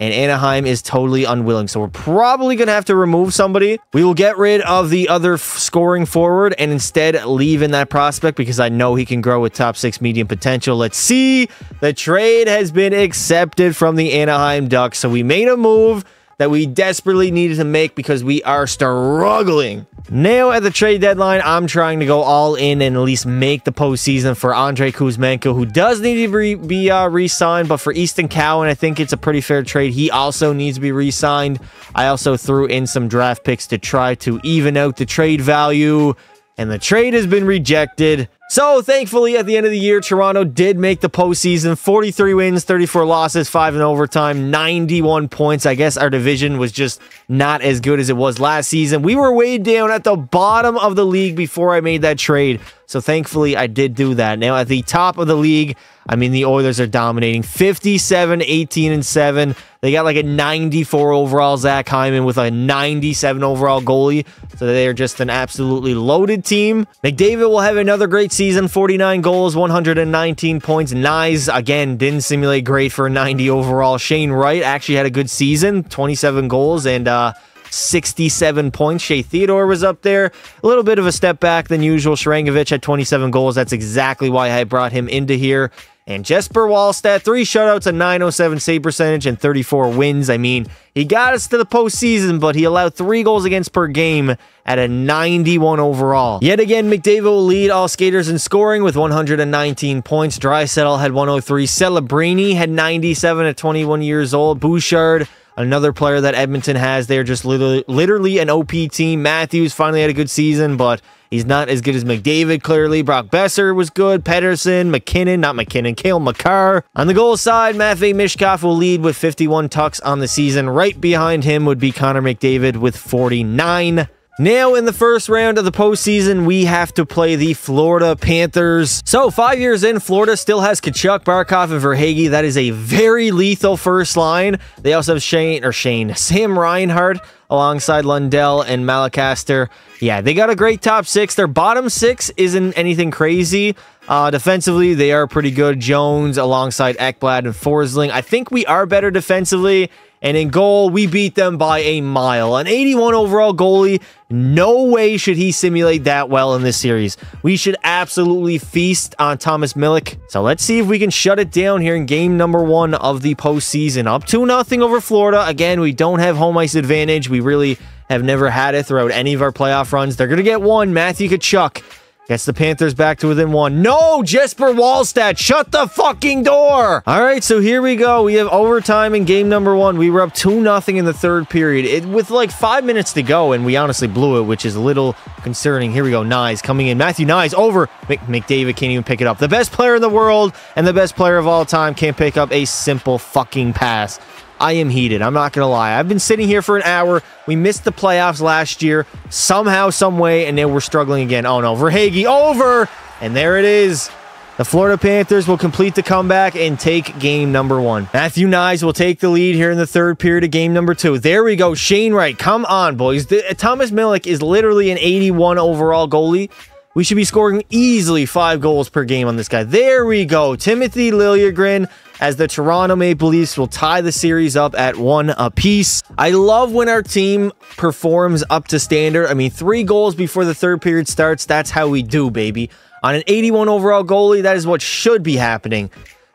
and Anaheim is totally unwilling. So we're probably going to have to remove somebody. We will get rid of the other scoring forward and instead leave in that prospect because I know he can grow with top six medium potential. Let's see. The trade has been accepted from the Anaheim Ducks. So we made a move that we desperately needed to make because we are struggling. Now at the trade deadline, I'm trying to go all in and at least make the postseason for Andrei Kuzmenko, who does need to re be uh, re-signed, but for Easton Cowan, I think it's a pretty fair trade. He also needs to be re-signed. I also threw in some draft picks to try to even out the trade value, and the trade has been rejected. So, thankfully, at the end of the year, Toronto did make the postseason. 43 wins, 34 losses, 5 in overtime, 91 points. I guess our division was just not as good as it was last season. We were way down at the bottom of the league before I made that trade. So, thankfully, I did do that. Now, at the top of the league, I mean, the Oilers are dominating 57, 18, and 7. They got like a 94 overall Zach Hyman with a 97 overall goalie. So they are just an absolutely loaded team. McDavid will have another great season 49 goals, 119 points. Knies, again, didn't simulate great for 90 overall. Shane Wright actually had a good season 27 goals and, uh, 67 points. Shea Theodore was up there. A little bit of a step back than usual. Sharangovich had 27 goals. That's exactly why I brought him into here. And Jesper Wallstedt, three shutouts, a 907 save percentage, and 34 wins. I mean, he got us to the postseason, but he allowed three goals against per game at a 91 overall. Yet again, McDavid will lead all skaters in scoring with 119 points. Draisaitl had 103. Celebrini had 97 at 21 years old. Bouchard Another player that Edmonton has, they're just literally, literally an OP team. Matthews finally had a good season, but he's not as good as McDavid, clearly. Brock Boeser was good. Pedersen, MacKinnon, not MacKinnon, Cale Makar. On the goal side, Matvey Michkov will lead with 51 tucks on the season. Right behind him would be Connor McDavid with 49. Now, in the first round of the postseason, we have to play the Florida Panthers. So, five years in, Florida still has Tkachuk, Barkov, and Verhaeghe. That is a very lethal first line. They also have Shane, or Shane, Sam Reinhart alongside Lundell and Malacaster. Yeah, they got a great top six. Their bottom six isn't anything crazy. Uh, defensively, they are pretty good. Jones alongside Ekblad and Forsling. I think we are better defensively. And in goal, we beat them by a mile. An 81 overall goalie, no way should he simulate that well in this series. We should absolutely feast on Thomas Milic. So let's see if we can shut it down here in game number one of the postseason. Up 2 nothing over Florida. Again, we don't have home ice advantage. We really have never had it throughout any of our playoff runs. They're going to get one. Matthew Tkachuk Gets the Panthers back to within one. No, Jesper Wallstedt, shut the fucking door. All right, so here we go. We have overtime in game number one. We were up 2 nothing in the third period it, with like five minutes to go, and we honestly blew it, which is a little concerning. Here we go. Knies coming in. Matthew Knies over. Mc, McDavid can't even pick it up. The best player in the world and the best player of all time can't pick up a simple fucking pass. I am heated. I'm not going to lie. I've been sitting here for an hour. We missed the playoffs last year somehow, some way, and now we're struggling again. Oh no, Verhaeghe over, and there it is. The Florida Panthers will complete the comeback and take game number one. Matthew Knies will take the lead here in the third period of game number two. There we go. Shane Wright, come on, boys. The, uh, Thomas Milic is literally an 81 overall goalie. We should be scoring easily five goals per game on this guy. There we go. Timothy Liljegren as the Toronto Maple Leafs will tie the series up at one apiece. I love when our team performs up to standard. I mean, three goals before the third period starts. That's how we do, baby. On an 81 overall goalie, that is what should be happening.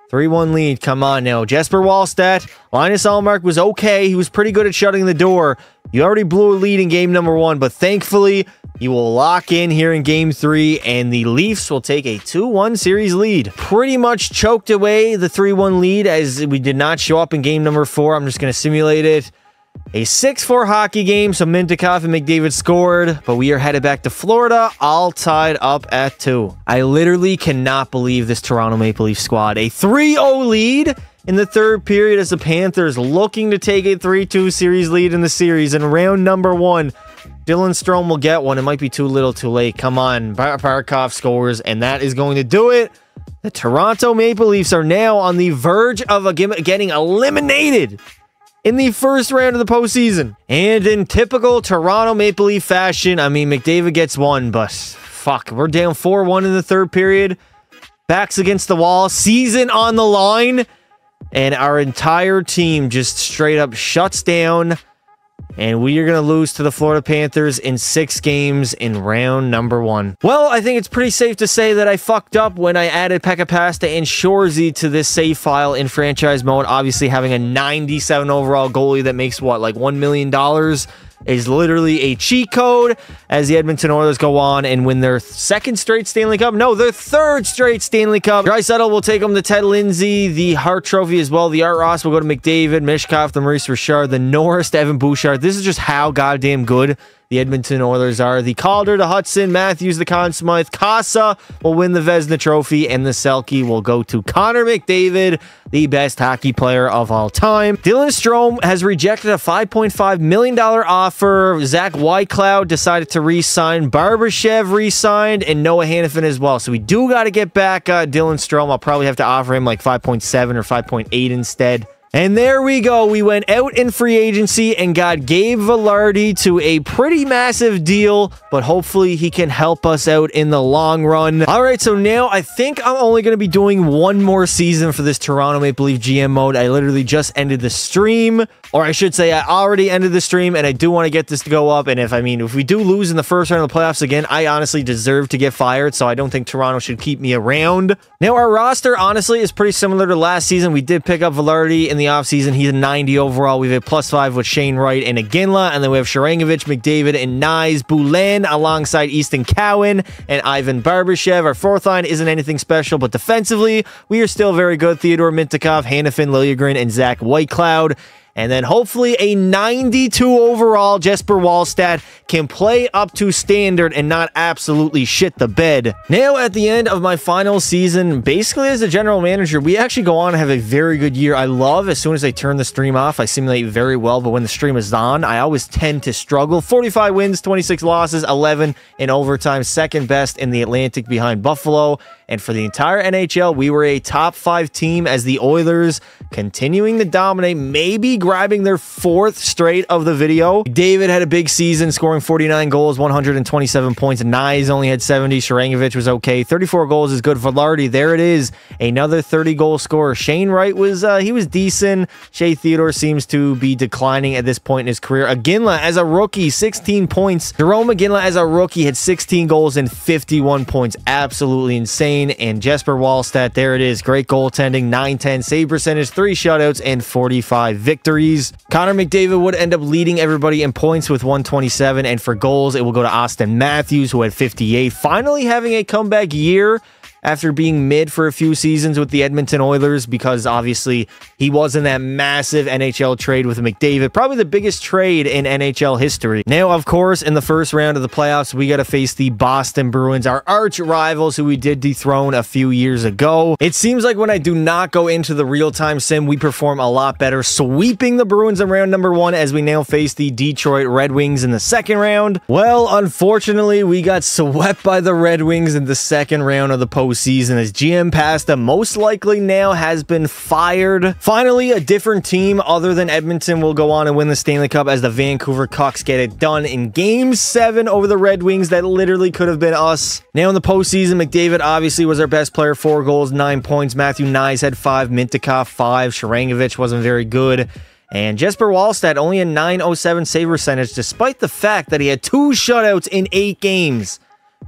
3-1 lead. Come on now. Jesper Wallstedt. Linus Ullmark was okay. He was pretty good at shutting the door. You already blew a lead in game number one, but thankfully, you will lock in here in game three, and the Leafs will take a 2 1 series lead. Pretty much choked away the 3 1 lead as we did not show up in game number four. I'm just going to simulate it. A 6-4 hockey game, so Mintyukov and McDavid scored, but we are headed back to Florida, all tied up at 2. I literally cannot believe this Toronto Maple Leaf squad. A 3-0 lead in the third period as the Panthers looking to take a 3-2 series lead in the series in round number one. Dylan Strome will get one. It might be too little too late. Come on. Bar Barkov scores, and that is going to do it. The Toronto Maple Leafs are now on the verge of getting eliminated in the first round of the postseason. And in typical Toronto Maple Leaf fashion, I mean, McDavid gets one, but fuck, we're down 4-1 in the third period. Backs against the wall, season on the line, and our entire team just straight up shuts down and we are going to lose to the Florida Panthers in six games in round number one. Well, I think it's pretty safe to say that I fucked up when I added Pekka Pasta and Shoresy to this save file in franchise mode. Obviously, having a 97 overall goalie that makes what, like $1 million is literally a cheat code as the Edmonton Oilers go on and win their second straight Stanley Cup. No, their third straight Stanley Cup. Draisaitl will take them to Ted Lindsay, the Hart Trophy as well. The Art Ross will go to McDavid, Michkov, the Maurice Richard, the Norris Evan Bouchard. This is just how goddamn good the Edmonton Oilers are. The Calder to Hutson, Matthews the Conn Smythe, Casa will win the Vezina Trophy, and the Selke will go to Connor McDavid, the best hockey player of all time. Dylan Strome has rejected a $5.5 million offer. Zach Whitecloud decided to re-sign. Barbashev re-signed, and Noah Hanifin as well. So we do got to get back uh, Dylan Strome. I'll probably have to offer him like 5.7 or 5.8 instead. And there we go. We went out in free agency and got Gabe Vilardi to a pretty massive deal, but hopefully he can help us out in the long run. All right, so now I think I'm only going to be doing one more season for this Toronto Maple Leaf GM mode. I literally just ended the stream, or I should say I already ended the stream, and I do want to get this to go up. And if, I mean, if we do lose in the first round of the playoffs again, I honestly deserve to get fired, so I don't think Toronto should keep me around. Now, our roster, honestly, is pretty similar to last season. We did pick up Vilardi in the offseason. He's a 90 overall. We have a plus five with Shane Wright and Iginla. And then we have Sharangovich, McDavid, and Knies Boulain alongside Easton Cowan and Ivan Barbashev. Our fourth line isn't anything special, but defensively, we are still very good. Theodore Mintyukov, Hanifin, Liljegren, and Zach Whitecloud. And then hopefully a 92 overall Jesper Wallstedt can play up to standard and not absolutely shit the bed. Now at the end of my final season, basically as a general manager, we actually go on and have a very good year. I love as soon as I turn the stream off, I simulate very well, but when the stream is on, I always tend to struggle. 45 wins, 26 losses, 11 in overtime, second best in the Atlantic behind Buffalo. And for the entire NHL, we were a top five team as the Oilers continuing to dominate, maybe grabbing their fourth straight of the video. David had a big season, scoring 49 goals, 127 points. Knies only had 70. Sharangovich was okay. 34 goals is good. Vilardi, there it is. Another 30 goal scorer. Shane Wright was, uh, he was decent. Shea Theodore seems to be declining at this point in his career. Iginla, as a rookie, 16 points. Jarome Iginla, as a rookie, had 16 goals and 51 points. Absolutely insane. And Jesper Wallstedt, there it is. Great goaltending, 9-10 save percentage, three shutouts, and 45 victories. Connor McDavid would end up leading everybody in points with 127, and for goals, it will go to Auston Matthews, who had 58. Finally having a comeback year after being mid for a few seasons with the Edmonton Oilers because obviously he was in that massive NHL trade with McDavid, probably the biggest trade in NHL history. Now, of course, in the first round of the playoffs, we got to face the Boston Bruins, our arch rivals who we did dethrone a few years ago. It seems like when I do not go into the real-time sim, we perform a lot better, sweeping the Bruins in round number one as we now face the Detroit Red Wings in the second round. Well, unfortunately, we got swept by the Red Wings in the second round of the post season as GM Pasta most likely now has been fired. Finally, a different team other than Edmonton will go on and win the Stanley Cup as the Vancouver Canucks get it done in Game 7 over the Red Wings that literally could have been us. Now in the postseason, McDavid obviously was our best player, 4 goals, 9 points. Matthew Knies had 5, Mintyukov 5, Sharangovich wasn't very good. And Jesper Wallstedt only a 907 save percentage despite the fact that he had two shutouts in 8 games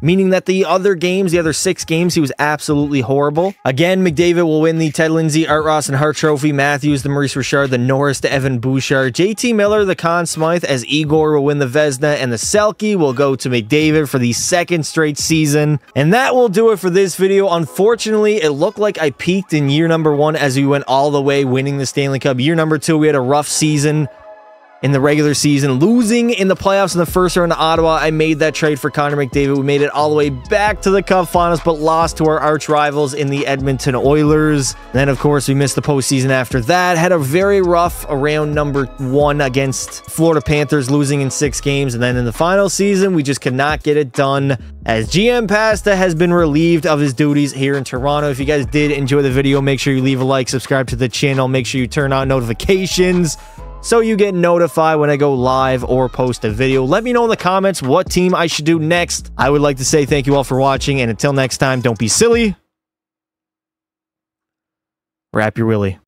meaning that the other games, the other six games, he was absolutely horrible. Again, McDavid will win the Ted Lindsay, Art Ross, and Hart Trophy. Matthews, the Maurice Richard, the Norris to Evan Bouchard. JT Miller, the Conn Smythe, as Igor will win the Vezina, and the Selke will go to McDavid for the second straight season. And that will do it for this video. Unfortunately, it looked like I peaked in year number one as we went all the way winning the Stanley Cup. Year number two, we had a rough season. In the regular season, losing in the playoffs in the first round to Ottawa. I made that trade for Connor McDavid. We made it all the way back to the Cup finals, but lost to our arch rivals in the Edmonton Oilers. Then, of course, we missed the postseason after that. Had a very rough around number one against Florida Panthers, losing in six games. And then in the final season, we just could not get it done as GM Pasta has been relieved of his duties here in Toronto. If you guys did enjoy the video, make sure you leave a like, subscribe to the channel, make sure you turn on notifications so you get notified when I go live or post a video. Let me know in the comments what team I should do next. I would like to say thank you all for watching, and until next time, don't be silly. Wrap your willy.